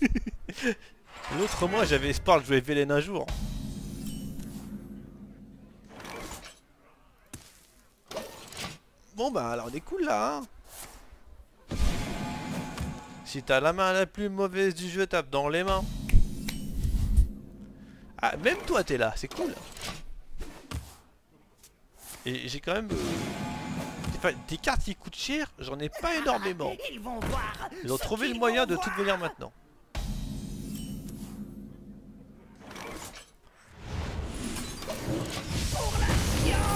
Speaker 1: L'autre mois, j'avais espoir de jouer Velen un jour. Bon bah alors on est cool là hein Si t'as la main la plus mauvaise du jeu, tape dans les mains. Ah même toi t'es là, c'est cool. Et j'ai quand même... Enfin, des cartes qui coûtent cher, j'en ai pas énormément.
Speaker 6: Ils vont voir.
Speaker 1: Ils ont trouvé le moyen de tout venir maintenant.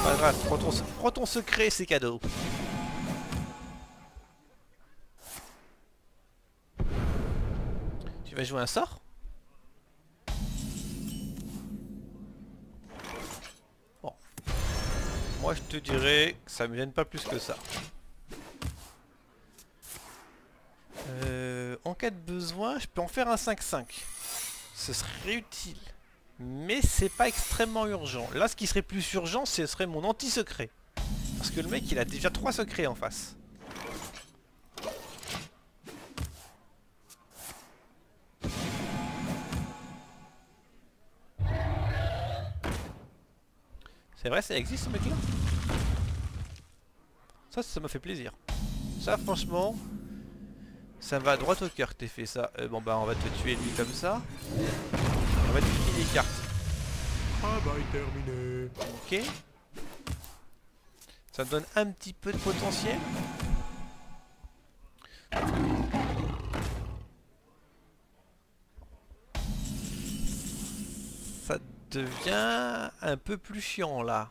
Speaker 1: Pas grave, prends ton, prends ton secret, c'est cadeau. Tu vas jouer un sort Bon. Moi je te dirais que ça me gêne pas plus que ça. Euh, en cas de besoin, je peux en faire un 5-5. Ce serait utile. Mais c'est pas extrêmement urgent. Là, ce qui serait plus urgent, ce serait mon anti-secret. Parce que le mec, il a déjà 3 secrets en face. C'est vrai, ça existe ce mec là Ça, ça m'a fait plaisir. Ça, franchement, ça me va droit au cœur que t'aies fait ça. Euh, bon bah on va te tuer lui comme ça. On va te filer les cartes.
Speaker 4: Travail terminé.
Speaker 1: Ok. Ça me donne un petit peu de potentiel. Devient un peu plus chiant là.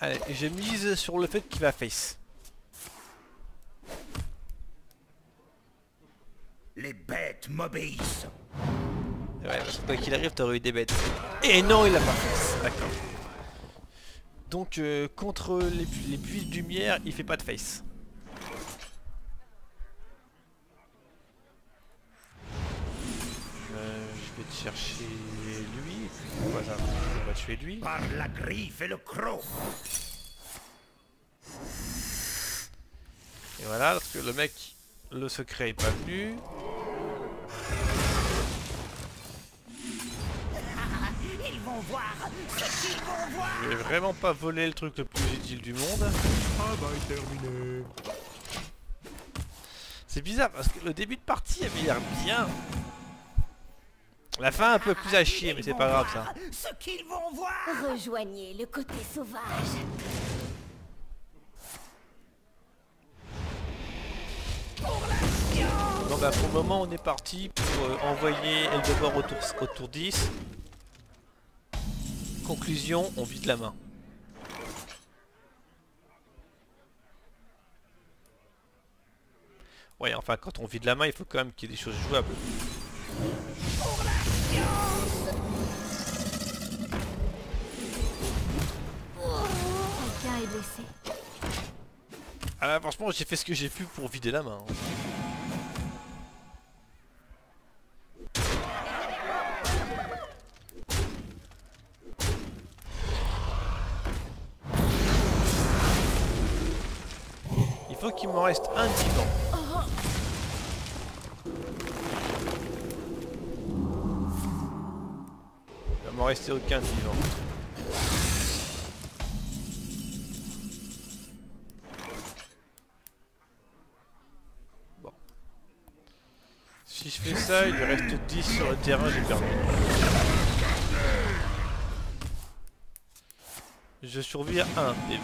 Speaker 1: Allez, je mise sur le fait qu'il va face.
Speaker 3: Les bêtes m'obéissent.
Speaker 1: Ouais, parce que quoi qu'il arrive, t'aurais eu des bêtes. Et non, il a pas face. D'accord. Donc, euh, contre les, pu- les puits de lumière, il fait pas de face. Euh, je vais te chercher lui. On va, on va tuer lui?
Speaker 3: Par la griffe et le croc.
Speaker 1: Et voilà, parce que le mec, le secret est pas venu.
Speaker 6: Voir. Ce qu'ils vont voir.
Speaker 1: Je vais vraiment pas voler le truc le plus utile du monde.
Speaker 4: Travail terminé.
Speaker 1: C'est bizarre parce que le début de partie avait l'air bien. La fin un peu plus à chier, mais c'est pas grave ça.
Speaker 6: Ce qu'ils vont voir.
Speaker 8: Rejoignez le côté sauvage.
Speaker 1: Bon bah pour le moment on est parti pour euh, envoyer Eldebor au tour, au tour 10. Conclusion, on vide la main. Ouais enfin quand on vide la main il faut quand même qu'il y ait des choses jouables.
Speaker 8: Quelqu'un est blessé.
Speaker 1: Ah franchement j'ai fait ce que j'ai pu pour vider la main. hein. Qu'il m'en reste un vivant. Il va m'en rester aucun vivant. Si je fais ça, il reste 10 sur le terrain, j'ai perdu. Je survis à 1 PV.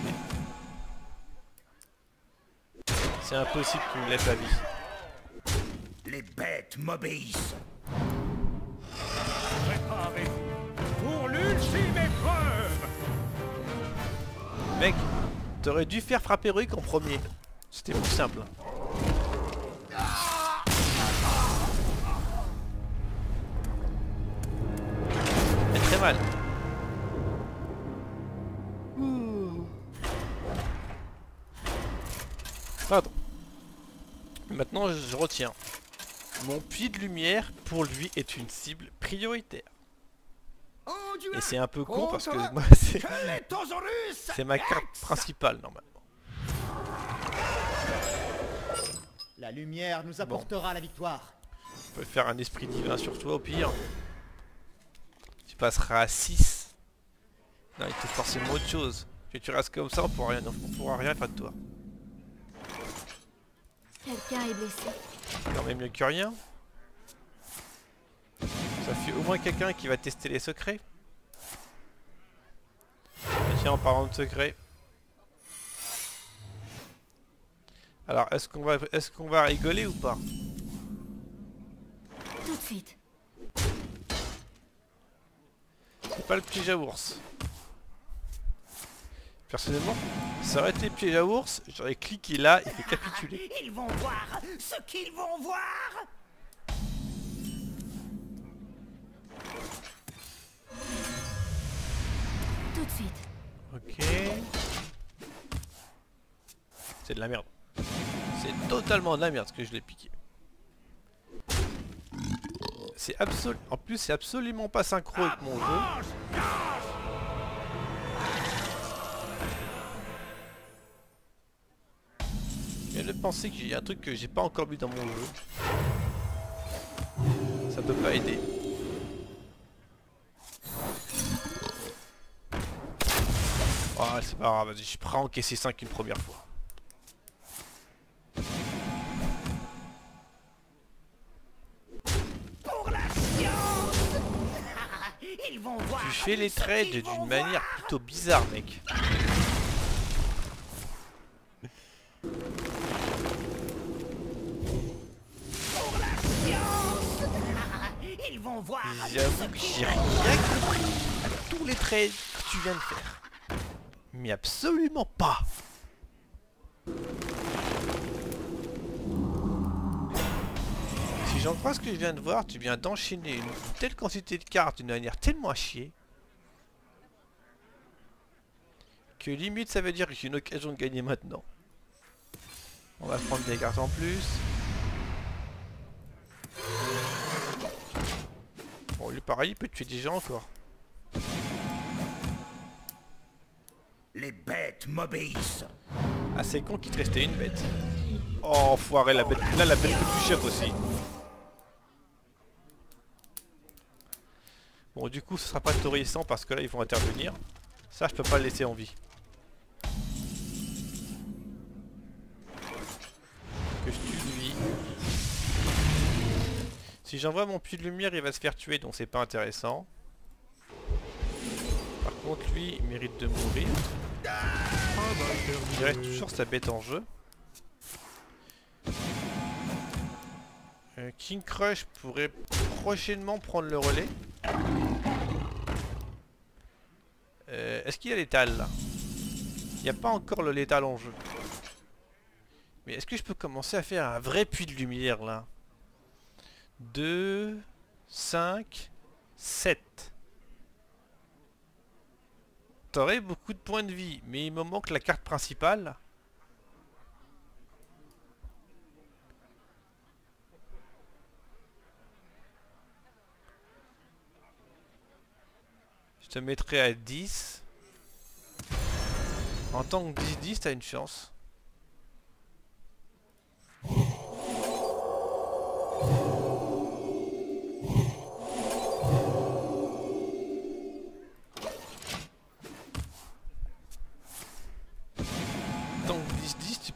Speaker 1: C'est impossible qu'il me lève la vie.
Speaker 3: Les bêtes m'obéissent.
Speaker 2: Préparez-vous pour l'ultime épreuve
Speaker 1: Mec, t'aurais dû faire frapper Ruik en premier. C'était plus simple. Elle très mal. Maintenant, je retiens. Mon puits de lumière, pour lui, est une cible prioritaire. Et c'est un peu con parce que moi, c'est... C'est ma carte principale normalement.
Speaker 7: La lumière nous apportera la victoire.
Speaker 1: Je peux faire un esprit divin sur toi au pire. Tu passeras à 6. Non, il te faut forcément autre chose. Tu restes comme ça, on pourra rien, on pourra rien faire de toi.
Speaker 8: Quelqu'un est blessé.
Speaker 1: Quand même mieux que rien. Ça fait au moins quelqu'un qui va tester les secrets. Et Tiens, en parlant de secrets. Alors, est-ce qu'on va, est-ce qu'on va rigoler ou pas?
Speaker 8: Tout de suite.
Speaker 1: C'est pas le piège à ours. Personnellement, ça aurait été piège à ours, j'aurais cliqué là et fait capituler.
Speaker 6: Ils vont voir ce qu'ils vont voir
Speaker 8: Tout de suite.
Speaker 1: Ok. C'est de la merde. C'est totalement de la merde ce que je l'ai piqué. C'est absolu. En plus, c'est absolument pas synchro avec mon jeu. Penser qu'il y a un truc que j'ai pas encore vu dans mon jeu. Ça peut pas aider. Oh, c'est pas grave, vas-y, je à encaisser 5 une première fois. Tu fais les trades d'une manière plutôt bizarre, mec.
Speaker 6: Ils vont voir
Speaker 1: J'avoue que j'ai rien compris à tous les trades que tu viens de faire. Mais absolument pas. Si j'en crois ce que je viens de voir, tu viens d'enchaîner une telle quantité de cartes d'une manière tellement à chier que limite ça veut dire que j'ai une occasion de gagner maintenant. On va prendre des cartes en plus. Bon, lui pareil, il peut tuer des gens encore.
Speaker 3: Les bêtes m'obéissent.
Speaker 1: Ah, c'est con qu'il te restait une bête. Oh, foiré, la bête. Là, la bête coûte plus cher aussi. Bon, du coup, ce sera pas torrissant parce que là, ils vont intervenir. Ça, je peux pas le laisser en vie. Que je tue lui. Si j'envoie mon puits de lumière, il va se faire tuer, donc c'est pas intéressant. Par contre, lui, il mérite de mourir. Il reste toujours sa bête en jeu. Euh, King Crush pourrait prochainement prendre le relais. Euh, Est-ce qu'il y a l'étal là? Il n'y a pas encore le létal en jeu. Mais est-ce que je peux commencer à faire un vrai puits de lumière là? 2, 5, 7. T'aurais beaucoup de points de vie, mais il me manque la carte principale. Je te mettrai à 10. En tant que 10-10, t'as une chance.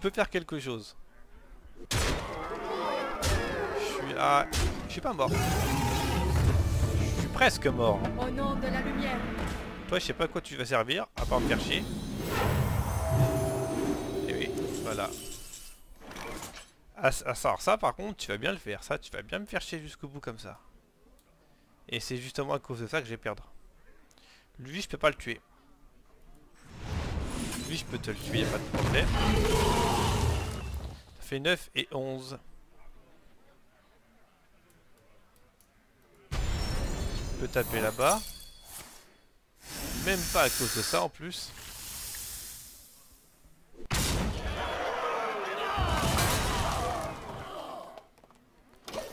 Speaker 1: Peux faire quelque chose. Je suis à... Je suis pas mort. Je suis presque mort.
Speaker 5: Au nom de la lumière.
Speaker 1: Toi, je sais pas à quoi tu vas servir, à part me faire chier. Et oui, voilà. Ah, ah, ça, alors ça, par contre, tu vas bien le faire. Ça, tu vas bien me faire chier jusqu'au bout comme ça. Et c'est justement à cause de ça que je vais perdre. Lui, je peux pas le tuer. Lui, je peux te le tuer, y a pas de problème. Ça fait 9 et 11. Je peux taper là-bas. Même pas à cause de ça en plus.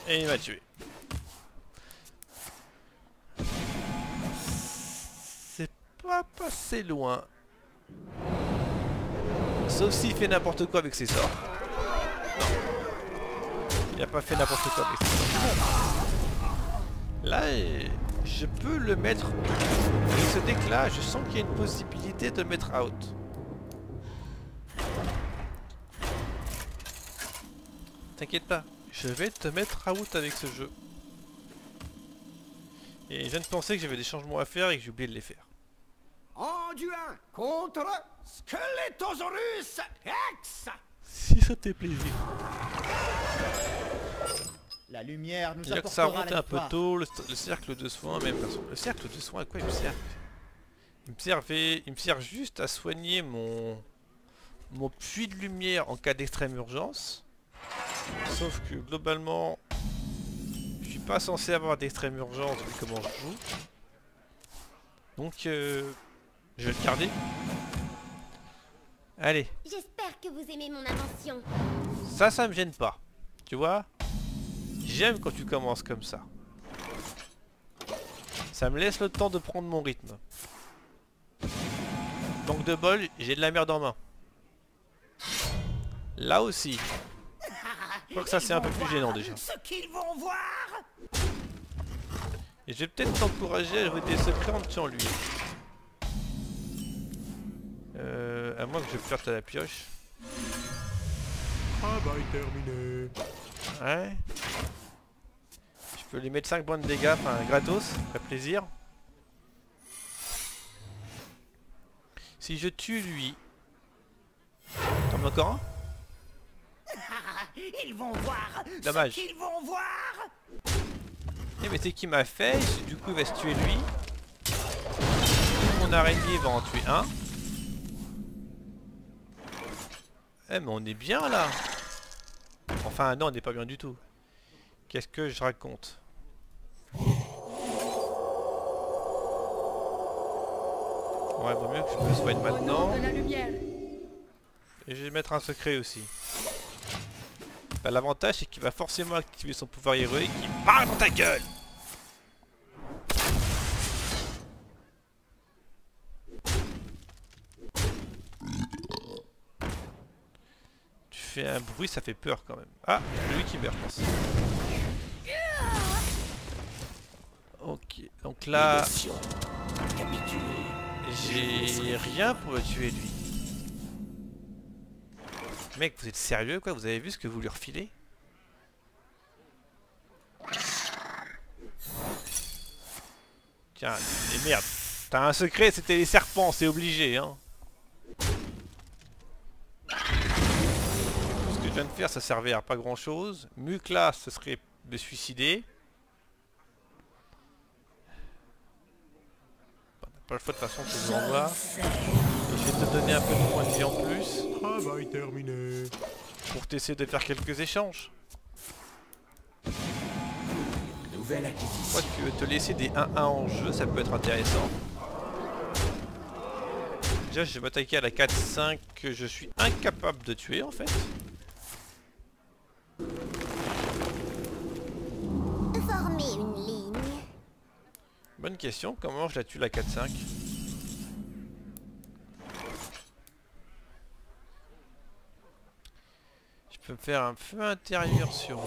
Speaker 1: Et il m'a tué. C'est pas passé loin. Sauf s'il fait n'importe quoi avec ses sorts. Il a pas fait n'importe quoi avec. Là, je peux le mettre. Avec ce deck là, je sens qu'il y a une possibilité de mettre out. T'inquiète pas, je vais te mettre out avec ce jeu. Et je viens de penser que j'avais des changements à faire et que j'ai oublié de les faire.
Speaker 3: Anduin contre Skeletosaurus X
Speaker 1: Si ça t'est plaisir.
Speaker 7: La lumière nous
Speaker 1: que ça
Speaker 7: apportera
Speaker 1: remonte un peu tôt, le, le cercle de soins, même façon. Le cercle de soins, à quoi il me sert? Il me, servait, il me sert juste à soigner mon, mon puits de lumière en cas d'extrême urgence. Sauf que globalement, je suis pas censé avoir d'extrême urgence vu comment je joue. Donc, euh, je vais le garder. Allez,
Speaker 8: que vous aimez mon invention.
Speaker 1: ça, ça me gêne pas. Tu vois? J'aime quand tu commences comme ça. Ça me laisse le temps de prendre mon rythme. Donc de bol, j'ai de la merde en main. Là aussi. Je crois que ça c'est un peu plus gênant déjà.
Speaker 6: Ce qu'ils vont voir
Speaker 1: Et je vais peut-être t'encourager à jouer des secrets en tuant lui. Euh, à moins que je flirte à la pioche.
Speaker 4: Travail terminé.
Speaker 1: Ouais. Je peux lui mettre 5 points de dégâts, enfin gratos, ça ferait plaisir. Si je tue lui... T'en veux encore un?
Speaker 6: Ils vont voir
Speaker 1: Dommage.
Speaker 6: qu'ils vont voir
Speaker 1: Eh mais c'est qui m'a fait, du coup il va se tuer lui. Mon araignée va en tuer un. Eh mais on est bien là Enfin non on n'est pas bien du tout. Qu'est-ce que je raconte? Ouais vaut mieux que je me soigne maintenant. Et je vais mettre un secret aussi. Bah, L'avantage c'est qu'il va forcément activer son pouvoir héroïque qui part dans ta gueule Tu fais un bruit, ça fait peur quand même. Ah, lui qui meurt, je pense. Ok, donc là, j'ai rien pour le tuer lui. Mec, vous êtes sérieux quoi? Vous avez vu ce que vous lui refilez? Tiens, merde. T'as un secret, c'était les serpents, c'est obligé, hein. Je viens de faire, ça servait à pas grand chose. Mukla, ce serait de suicider. Pas le choix de toute façon, je vous envoie. Et je vais te donner un peu de points de vie en plus
Speaker 4: Travail terminé.
Speaker 1: pour t'essayer de faire quelques échanges.
Speaker 2: nouvelle acquisition.
Speaker 1: Quoique te laisser des 1-1 en jeu, ça peut être intéressant. Déjà, je vais m'attaquer à la 4-5 que je suis incapable de tuer en fait. Bonne question, comment je la tue la 4-5 Je peux me faire un feu intérieur sur lui.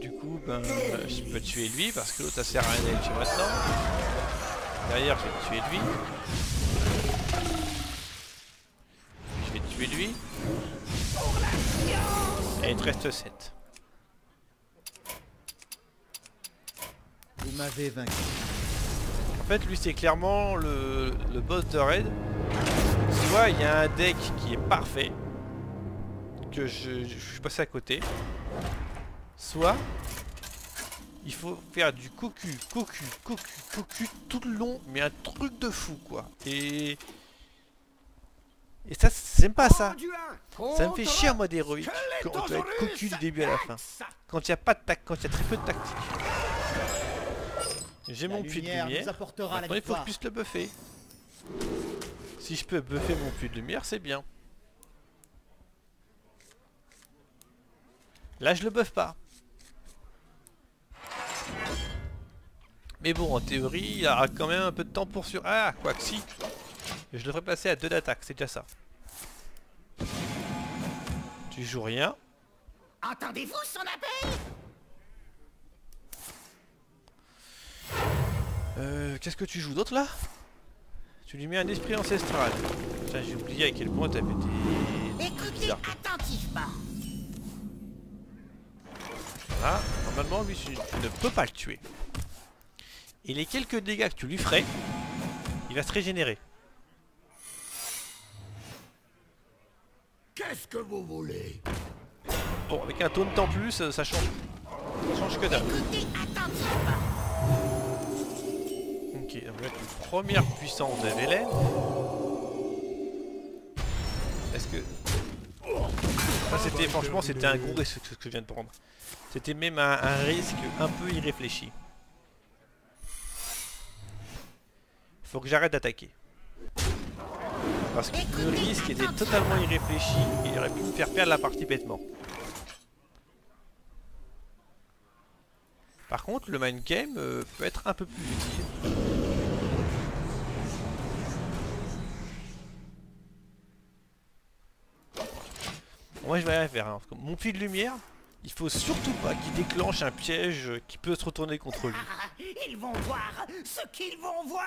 Speaker 1: Du coup, ben, je peux tuer lui parce que l'autre ça sert à rien d'aller le tuer maintenant. Derrière, je vais tuer lui. Je vais tuer lui. Et il te reste 7.
Speaker 7: Vous m'avez vaincu.
Speaker 1: En fait, lui, c'est clairement le, le boss de raid. Soit il y a un deck qui est parfait, que je, je suis passé à côté. Soit il faut faire du cocu, cocu, cocu, cocu tout le long, mais un truc de fou, quoi. Et et ça, c'est pas ça. Ça me fait chier à moi d'héroïque quand on doit être cocu du début à la fin. Quand il n'y a pas de tac, quand il y a très peu de tactique. J'ai mon puits de
Speaker 7: lumière la
Speaker 1: il faut que je puisse le buffer. Si je peux buffer mon puits de lumière, c'est bien. Là, je le buffe pas. Mais bon, en théorie, il y aura quand même un peu de temps pour sur... Ah, quoi que si. Je devrais passer à 2 d'attaque, c'est déjà ça. Tu joues rien.
Speaker 6: Entendez-vous son appel?
Speaker 1: Euh, Qu'est-ce que tu joues d'autre là? Tu lui mets un esprit ancestral. Putain, j'ai oublié à quel point t'avais des...
Speaker 6: Écoutez attentivement.
Speaker 1: Voilà, normalement lui tu tu ne peux pas le tuer. Et les quelques dégâts que tu lui ferais, il va se régénérer.
Speaker 3: Qu'est-ce que vous voulez?
Speaker 1: Bon, avec un taunt en plus, euh, ça change. Ça change que dalle.
Speaker 6: Écoutez attentivement.
Speaker 1: Une première puissance de Velen. Est-ce que... Ça c'était, franchement, c'était un gros risque ce que je viens de prendre. C'était même un, un risque un peu irréfléchi. Faut que j'arrête d'attaquer. Parce que le risque était totalement irréfléchi et il aurait pu me faire perdre la partie bêtement. Par contre, le mind game euh, peut être un peu plus utile. Moi je vais rien faire. hein, Mon puits de lumière, il faut surtout pas qu'il déclenche un piège qui peut se retourner contre lui.
Speaker 6: Ah, ils vont voir ce qu'ils vont voir.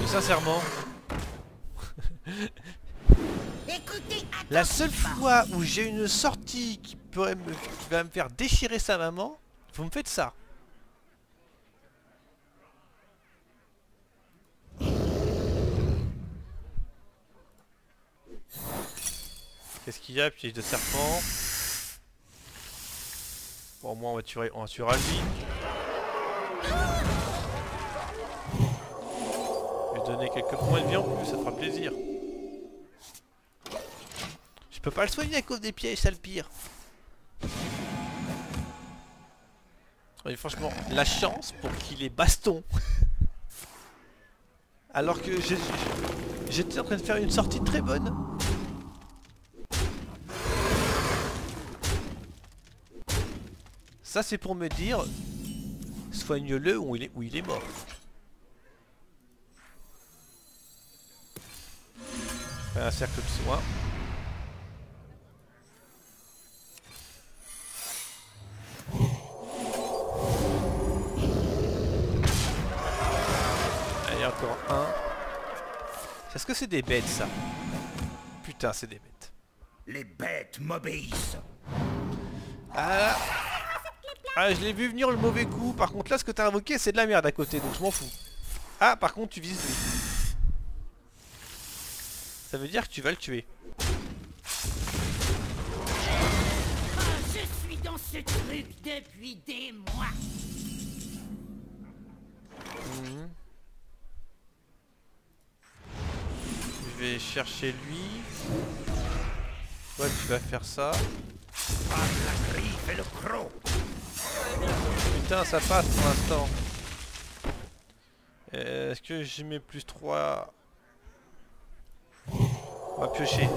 Speaker 1: Mais sincèrement, la seule fois où j'ai une sortie qui, pourrait me, qui va me faire déchirer sa maman, vous me faites ça. Qu'est-ce qu'il y a Piège de serpent? Bon, au moins on va tuer, on va tuer lui. Donner quelques points de vie en plus, ça fera plaisir. Je peux pas le soigner à cause des pièges, c'est le pire. Franchement, la chance pour qu'il ait baston. Alors que j'étais en train de faire une sortie très bonne. Ça c'est pour me dire, soigne-le où il est, où il est mort. Un cercle de soins. Encore un. Est-ce que c'est des bêtes ça? Putain, c'est des bêtes.
Speaker 3: Les bêtes m'obéissent.
Speaker 1: Ah, ah je l'ai vu venir le mauvais coup. Par contre, là, ce que t'as invoqué, c'est de la merde à côté, donc je m'en fous. Ah, par contre, tu vises lui. Ça veut dire que tu vas le tuer.
Speaker 6: Je suis dans ce truc depuis des mois.
Speaker 1: Aller chercher lui. Toi, tu vas faire ça. Putain, ça passe pour l'instant. Est-ce que je mets plus 3 On va piocher.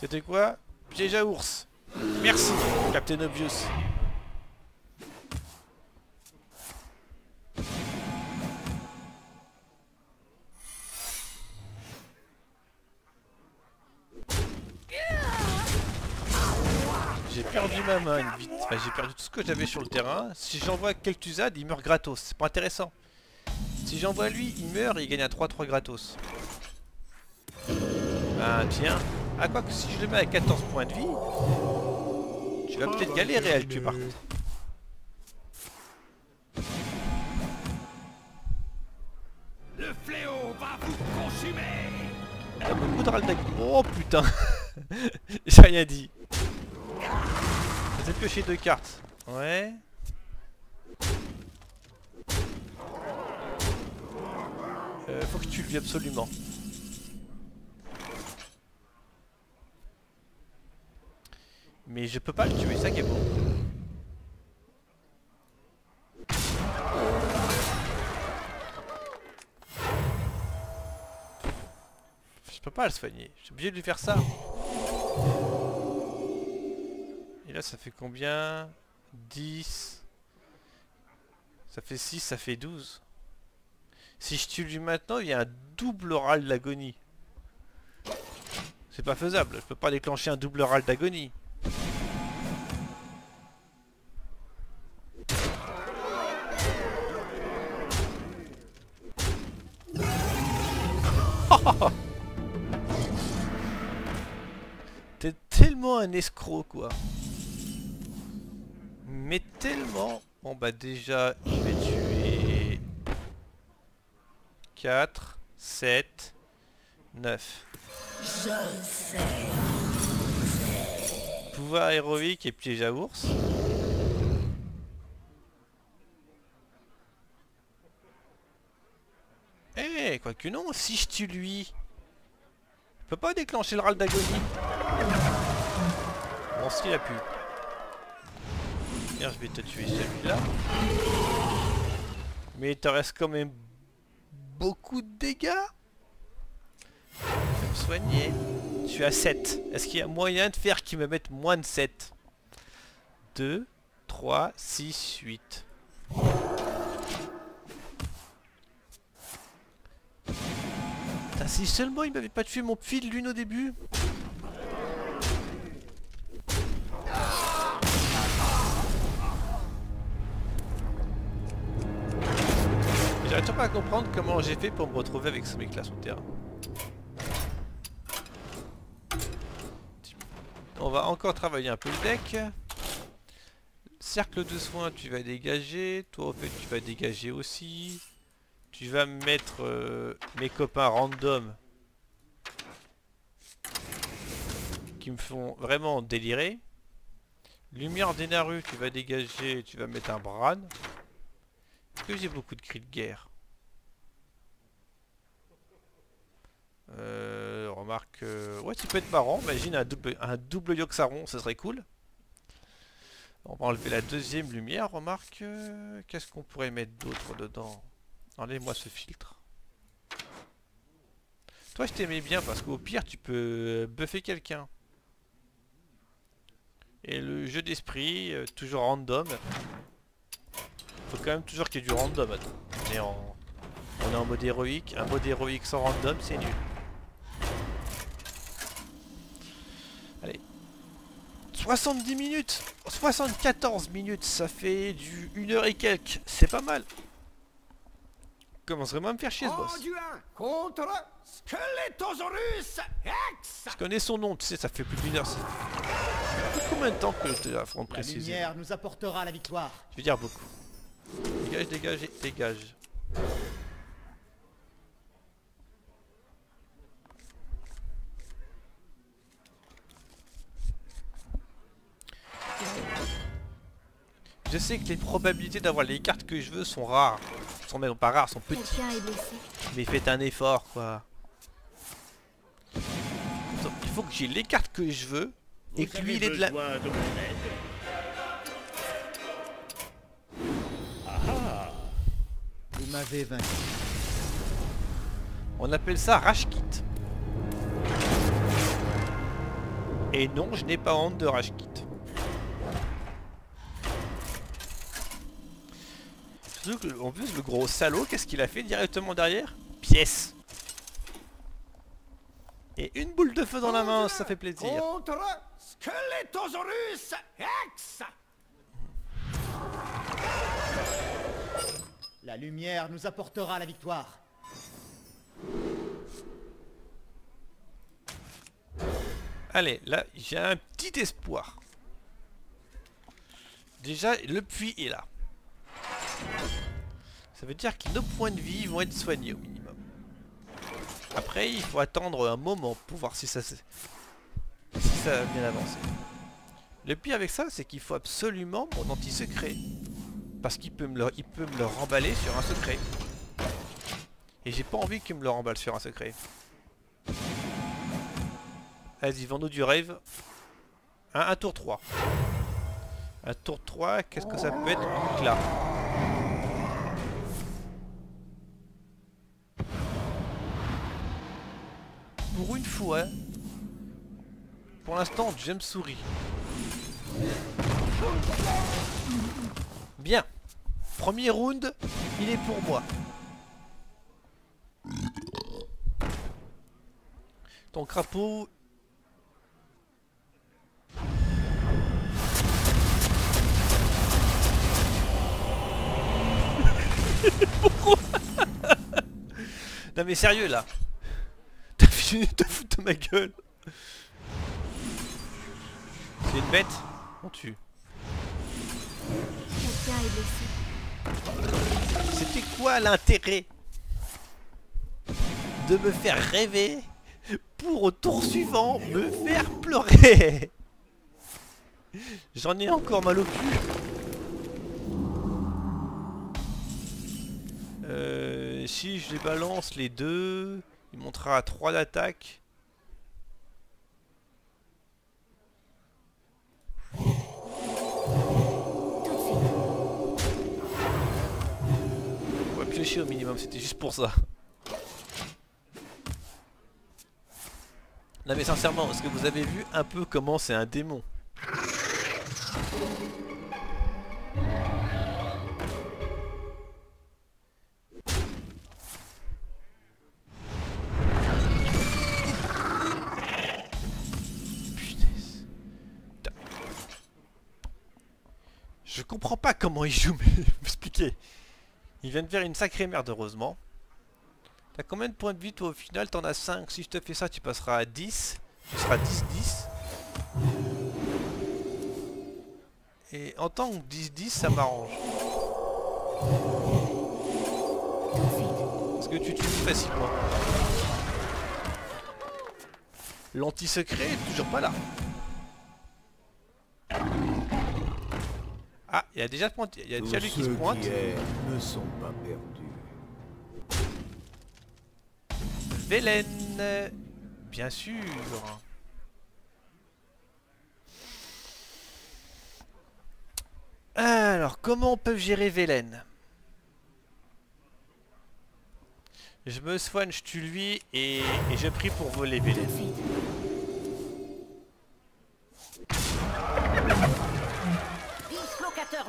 Speaker 1: C'était quoi? Piège à ours. Merci, Captain Obvious. Ma main une vite. Enfin, j'ai perdu tout ce que j'avais sur le terrain. Si j'envoie Kel'Thuzad, il meurt gratos. C'est pas intéressant. Si j'envoie lui, il meurt et il gagne un 3-3 gratos. Ah tiens. Ah quoi que si je le mets à 14 points de vie, tu vas peut-être galérer à le tuer par contre.
Speaker 3: Le fléau va vous consumer.
Speaker 1: Il y a beaucoup de Raldag. Oh putain J'ai rien dit. Peut-être piocher deux cartes. Ouais. Euh, faut que tu le absolument. Mais je peux pas le tuer, ça qui est bon. Je peux pas le soigner, suis obligé de lui faire ça. Et là ça fait combien? 10 Ça fait 6, ça fait 12. Si je tue lui maintenant, il y a un double râle d'agonie. C'est pas faisable, je peux pas déclencher un double râle d'agonie. T'es tellement un escroc quoi. Mais tellement... Bon bah déjà, je vais tuer... 4, 7, 9. Pouvoir héroïque et piège à ours. Eh, quoi que non, si je tue lui, je peux pas déclencher le râle d'agonie. Bon, s'il a pu. Je vais te tuer celui-là. Mais il te reste quand même beaucoup de dégâts. Je vais me soigner. Je suis à 7. Est-ce qu'il y a moyen de faire qu'il me mette moins de 7 2, 3, 6, 8. Putain, si seulement il m'avait pas tué mon fil lune au début. Toujours pas à comprendre comment j'ai fait pour me retrouver avec ce mec là sur le terrain. On va encore travailler un peu le deck. Cercle de soins, tu vas dégager. Toi, au fait, tu vas dégager aussi. Tu vas me mettre euh, mes copains random. Qui me font vraiment délirer. Lumière d'Enaru, tu vas dégager. Tu vas mettre un Bran. Est-ce que j'ai beaucoup de cris de guerre? Euh, remarque... euh, Ouais, ça peut être marrant. Imagine un double, un double Yoxaron, ça serait cool. On va enlever la deuxième lumière, remarque. euh, Qu'est-ce qu'on pourrait mettre d'autre dedans? Enlève-moi ce filtre. Toi, je t'aimais bien parce qu'au pire, tu peux buffer quelqu'un. Et le jeu d'esprit, toujours random. Faut quand même toujours qu'il y ait du random. On on est en mode héroïque. Un mode héroïque sans random, c'est nul. Allez. 70 minutes 74 minutes, ça fait du 1 heure et quelques. C'est pas mal. Commence vraiment à me faire chier ce boss. Je connais son nom, tu sais, ça fait plus d'une heure. Ça fait combien de temps que je te l'affronte
Speaker 7: La
Speaker 1: précisément
Speaker 7: lumière nous apportera la victoire.
Speaker 1: Je vais dire beaucoup. Dégage, dégage, dégage. Je sais que les probabilités d'avoir les cartes que je veux sont rares. Sont même pas rares, sont petites. Mais faites un effort quoi. Donc, il faut que j'ai les cartes que je veux et que lui il est de la...
Speaker 2: de mon aide
Speaker 7: Vous m'avez vaincu.
Speaker 1: On appelle ça rage kit. Et non, je n'ai pas honte de rage kit. Surtout que, en plus, le gros salaud, qu'est-ce qu'il a fait directement derrière Pièce. Et une boule de feu dans la main, ça fait plaisir.
Speaker 3: Contre Skeletosaurus X
Speaker 7: La lumière nous apportera la victoire.
Speaker 1: Allez, là, j'ai un petit espoir. Déjà, le puits est là. Ça veut dire que nos points de vie vont être soignés au minimum. Après, il faut attendre un moment pour voir si ça, si ça a bien avancé. Le pire avec ça, c'est qu'il faut absolument mon anti-secret. Parce qu'il peut, me le, peut me le remballer sur un secret. Et j'ai pas envie qu'il me le remballe sur un secret. Vas-y, vends-nous du rêve. Un, un tour 3. Un tour 3, qu'est-ce que ça peut être là Pour une fois, pour l'instant, je me souris. Bien. Premier round, il est pour moi. Ton crapaud, Non mais sérieux là fini de te foutre de ma gueule. C'est une bête. On tue. C'était quoi l'intérêt De me faire rêver pour au tour suivant me faire pleurer? J'en ai encore mal au cul. Euh, si je les balance les deux, il montera à 3 d'attaque. On va piocher au minimum, c'était juste pour ça. Non mais sincèrement, est-ce que vous avez vu un peu comment c'est un démon? Je comprends pas comment il joue, mais m'expliquer. Il vient de faire une sacrée merde, heureusement. T'as combien de points de vie toi au final? T'en as 5. Si je te fais ça, tu passeras à 10. Tu seras 10-10. Et en tant que 10-10, ça m'arrange. Parce que tu tues facilement. L'anti-secret est toujours pas là. Il y a déjà, il y a déjà lui qui se pointe.
Speaker 3: ne sont pas perdus.
Speaker 1: Vélène Bien sûr Alors, comment on peut gérer Vélène Je me soigne, je tue lui et, et je prie pour voler Vélène.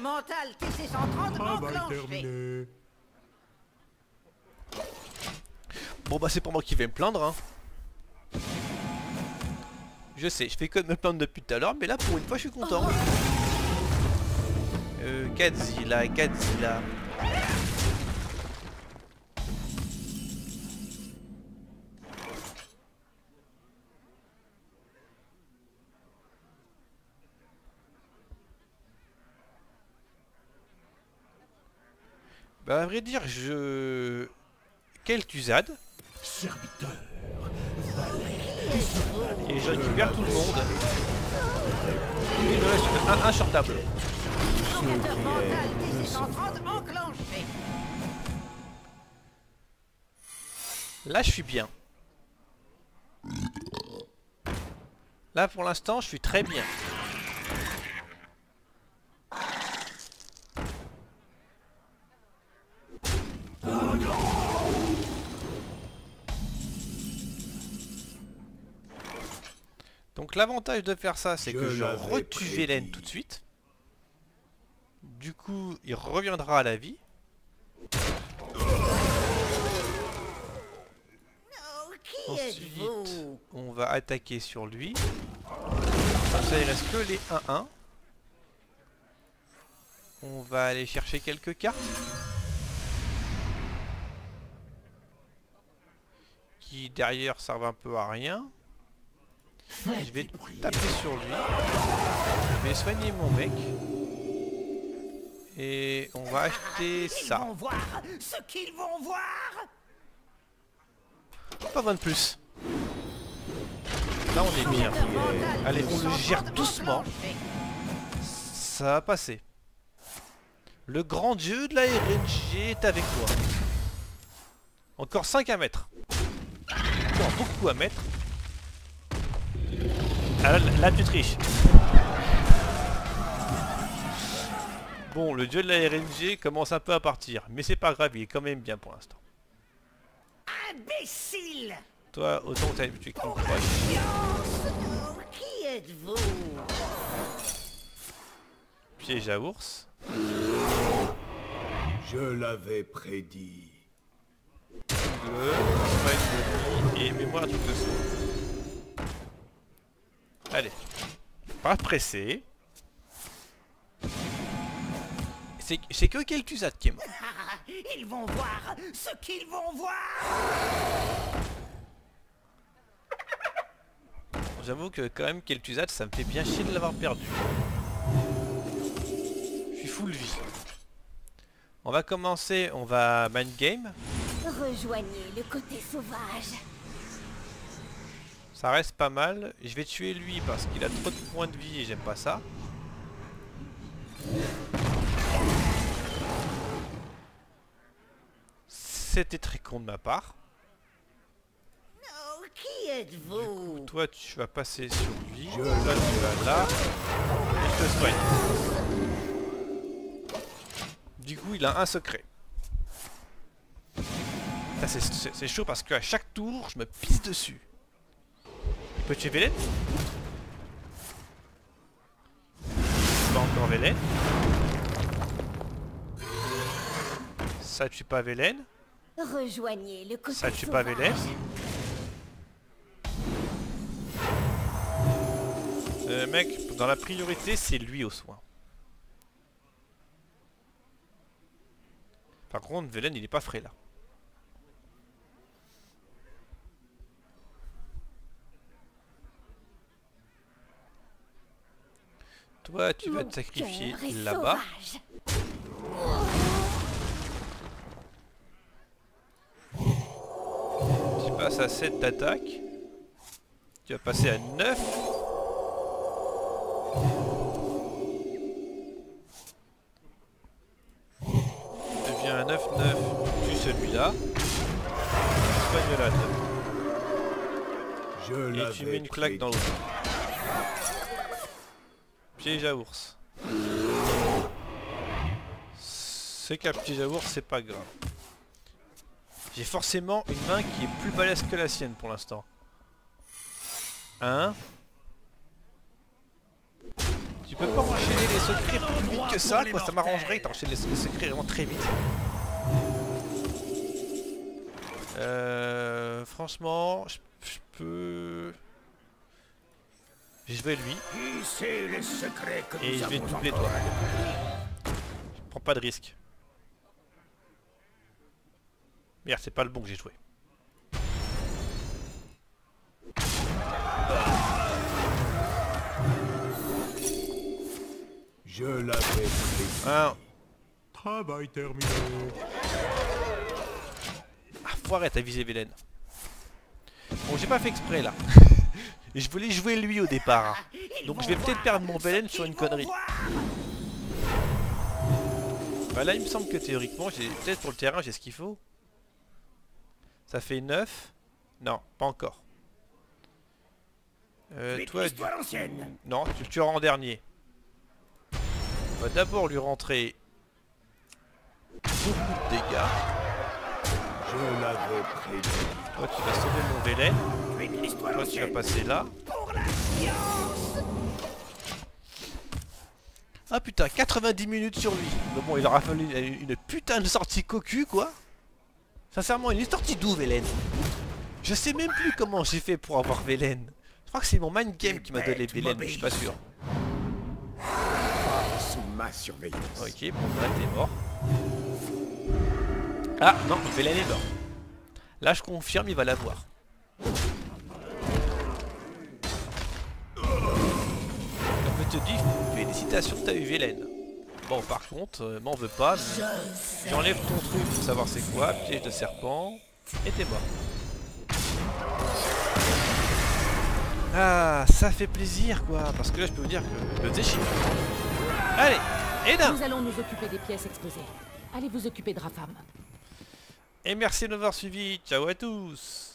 Speaker 6: Dislocateur mental TC-130
Speaker 4: Ah bah.
Speaker 1: Bon bah c'est pour moi qui vais me plaindre hein. Je sais, je fais que de me plaindre depuis tout à l'heure, mais là pour une fois je suis content. Euh, Godzilla, Godzilla. Bah à vrai dire, je... Quel Tuzade? Et je récupère tout le monde. Il me reste un
Speaker 6: DC-130 enclenché.
Speaker 1: Là, je suis bien. Là, pour l'instant, je suis très bien. Donc l'avantage de faire ça, c'est que je retue. Velen tout de suite. Du coup, il reviendra à la vie. Ensuite, on va attaquer sur lui. Comme ça, il reste que les 1-1. On va aller chercher quelques cartes. Qui derrière servent un peu à rien. Je vais taper sur lui. Je vais soigner mon mec. Et on va acheter
Speaker 6: Ils
Speaker 1: ça.
Speaker 6: vont voir ce qu'ils vont voir.
Speaker 1: Pas besoin de plus. Là on est bien. Allez, on le gère
Speaker 6: DC-130
Speaker 1: doucement. Ça va passer. Le grand dieu de la RNG est avec toi. Encore 5 à mettre. Beaucoup à mettre. Ah, là, là, tu triches. Bon, le dieu de la RNG commence un peu à partir. Mais c'est pas grave, il est quand même bien pour l'instant.
Speaker 6: Imbécile
Speaker 1: Toi, autant que t'as tu es con.
Speaker 6: Science Oh, Qui êtes-vous?
Speaker 1: Piège à ours.
Speaker 3: Je l'avais prédit.
Speaker 1: Soigne et mémoire du dessous. Allez. Pas pressé. C'est que Kel'Thuzad qui est mort.
Speaker 6: Ils vont voir ce qu'ils vont voir
Speaker 1: J'avoue que quand même Kel'Thuzad ça me fait bien chier de l'avoir perdu. Je suis full vie. On va commencer, on va mind game.
Speaker 8: Rejoignez le côté sauvage.
Speaker 1: Ça reste pas mal. Je vais tuer lui parce qu'il a trop de points de vie et j'aime pas ça. C'était très con de ma part.
Speaker 6: Oh, Qui êtes-vous?
Speaker 1: Toi tu vas passer sur lui.
Speaker 3: Je
Speaker 1: Là tu vas là. Et je te soigne. Du coup il a un secret. C'est- chaud parce qu'à chaque tour je me pisse dessus. Il peut tuer Velen Pas encore Velen. Ça tue pas Velen.
Speaker 8: Rejoignez le côté
Speaker 1: Ça tue
Speaker 8: sauvage.
Speaker 1: pas Velen. Euh, mec, dans la priorité, c'est lui au soin. Par contre, Velen, il est pas frais là. Toi, tu vas te sacrifier là-bas. Tu passes à 7 d'attaque. Tu vas passer à 9. Tu deviens à 9-9. Tu celui-là. Soigne la
Speaker 3: Je
Speaker 1: Et tu mets une claque dans
Speaker 3: prédit.
Speaker 1: l'autre. Piège à ours. C'est qu'un piège à ours, c'est pas grave. J'ai forcément une main qui est plus balèze que la sienne pour l'instant. Hein? Tu peux pas enchaîner les secrets plus vite que ça, quoi, ça m'arrangerait t'enchaînes les, secrets vraiment très vite. Euh, franchement, je peux... Je vais lui, et je vais doubler toi. Je prends pas de risque. Merde, c'est pas le bon que j'ai joué.
Speaker 3: Je l'avais.
Speaker 1: Ah,
Speaker 4: Travail terminé.
Speaker 1: ah arrêter à viser Velen. Bon, j'ai pas fait exprès là. je voulais jouer lui au départ. hein. Donc je vais peut-être perdre mon
Speaker 6: ce
Speaker 1: Velen sur une connerie. Bah là il me semble que théoriquement j'ai peut-être pour le terrain j'ai ce qu'il faut. Ça fait 9 Non, pas encore. Euh, toi,
Speaker 3: ancienne.
Speaker 1: Non, tu le tueras en dernier. On va d'abord lui rentrer beaucoup de dégâts.
Speaker 3: Je l'avais prévu.
Speaker 1: Toi tu vas sauver mon Vélène. Toi tu vas passer là. Ah putain, 90 minutes sur lui. Mais bon, il aura fallu une putain de sortie cocu quoi. Sincèrement, il est sorti d'où Vélène? Je sais même plus comment j'ai fait pour avoir Vélène. Je crois que c'est mon mind game qui m'a donné
Speaker 3: bêtes
Speaker 1: Vélène, mais je suis pas sûr.
Speaker 3: Sous ma surveillance.
Speaker 1: Ok, bon là t'es mort. Ah non, Vélène est mort. Là je confirme, il va l'avoir. Donc je te dis, félicitations, t'as eu Vélène. Bon par contre, euh, m'en veux pas, mais j'enlève ton truc pour savoir c'est quoi, piège de serpent, et t'es mort. Ah, ça fait plaisir quoi, parce que là je peux vous dire que le déchire. Allez, Eda
Speaker 5: Nous allons nous occuper des pièces exposées. Allez vous occuper de Rafam.
Speaker 1: Et merci de m'avoir suivi, ciao à tous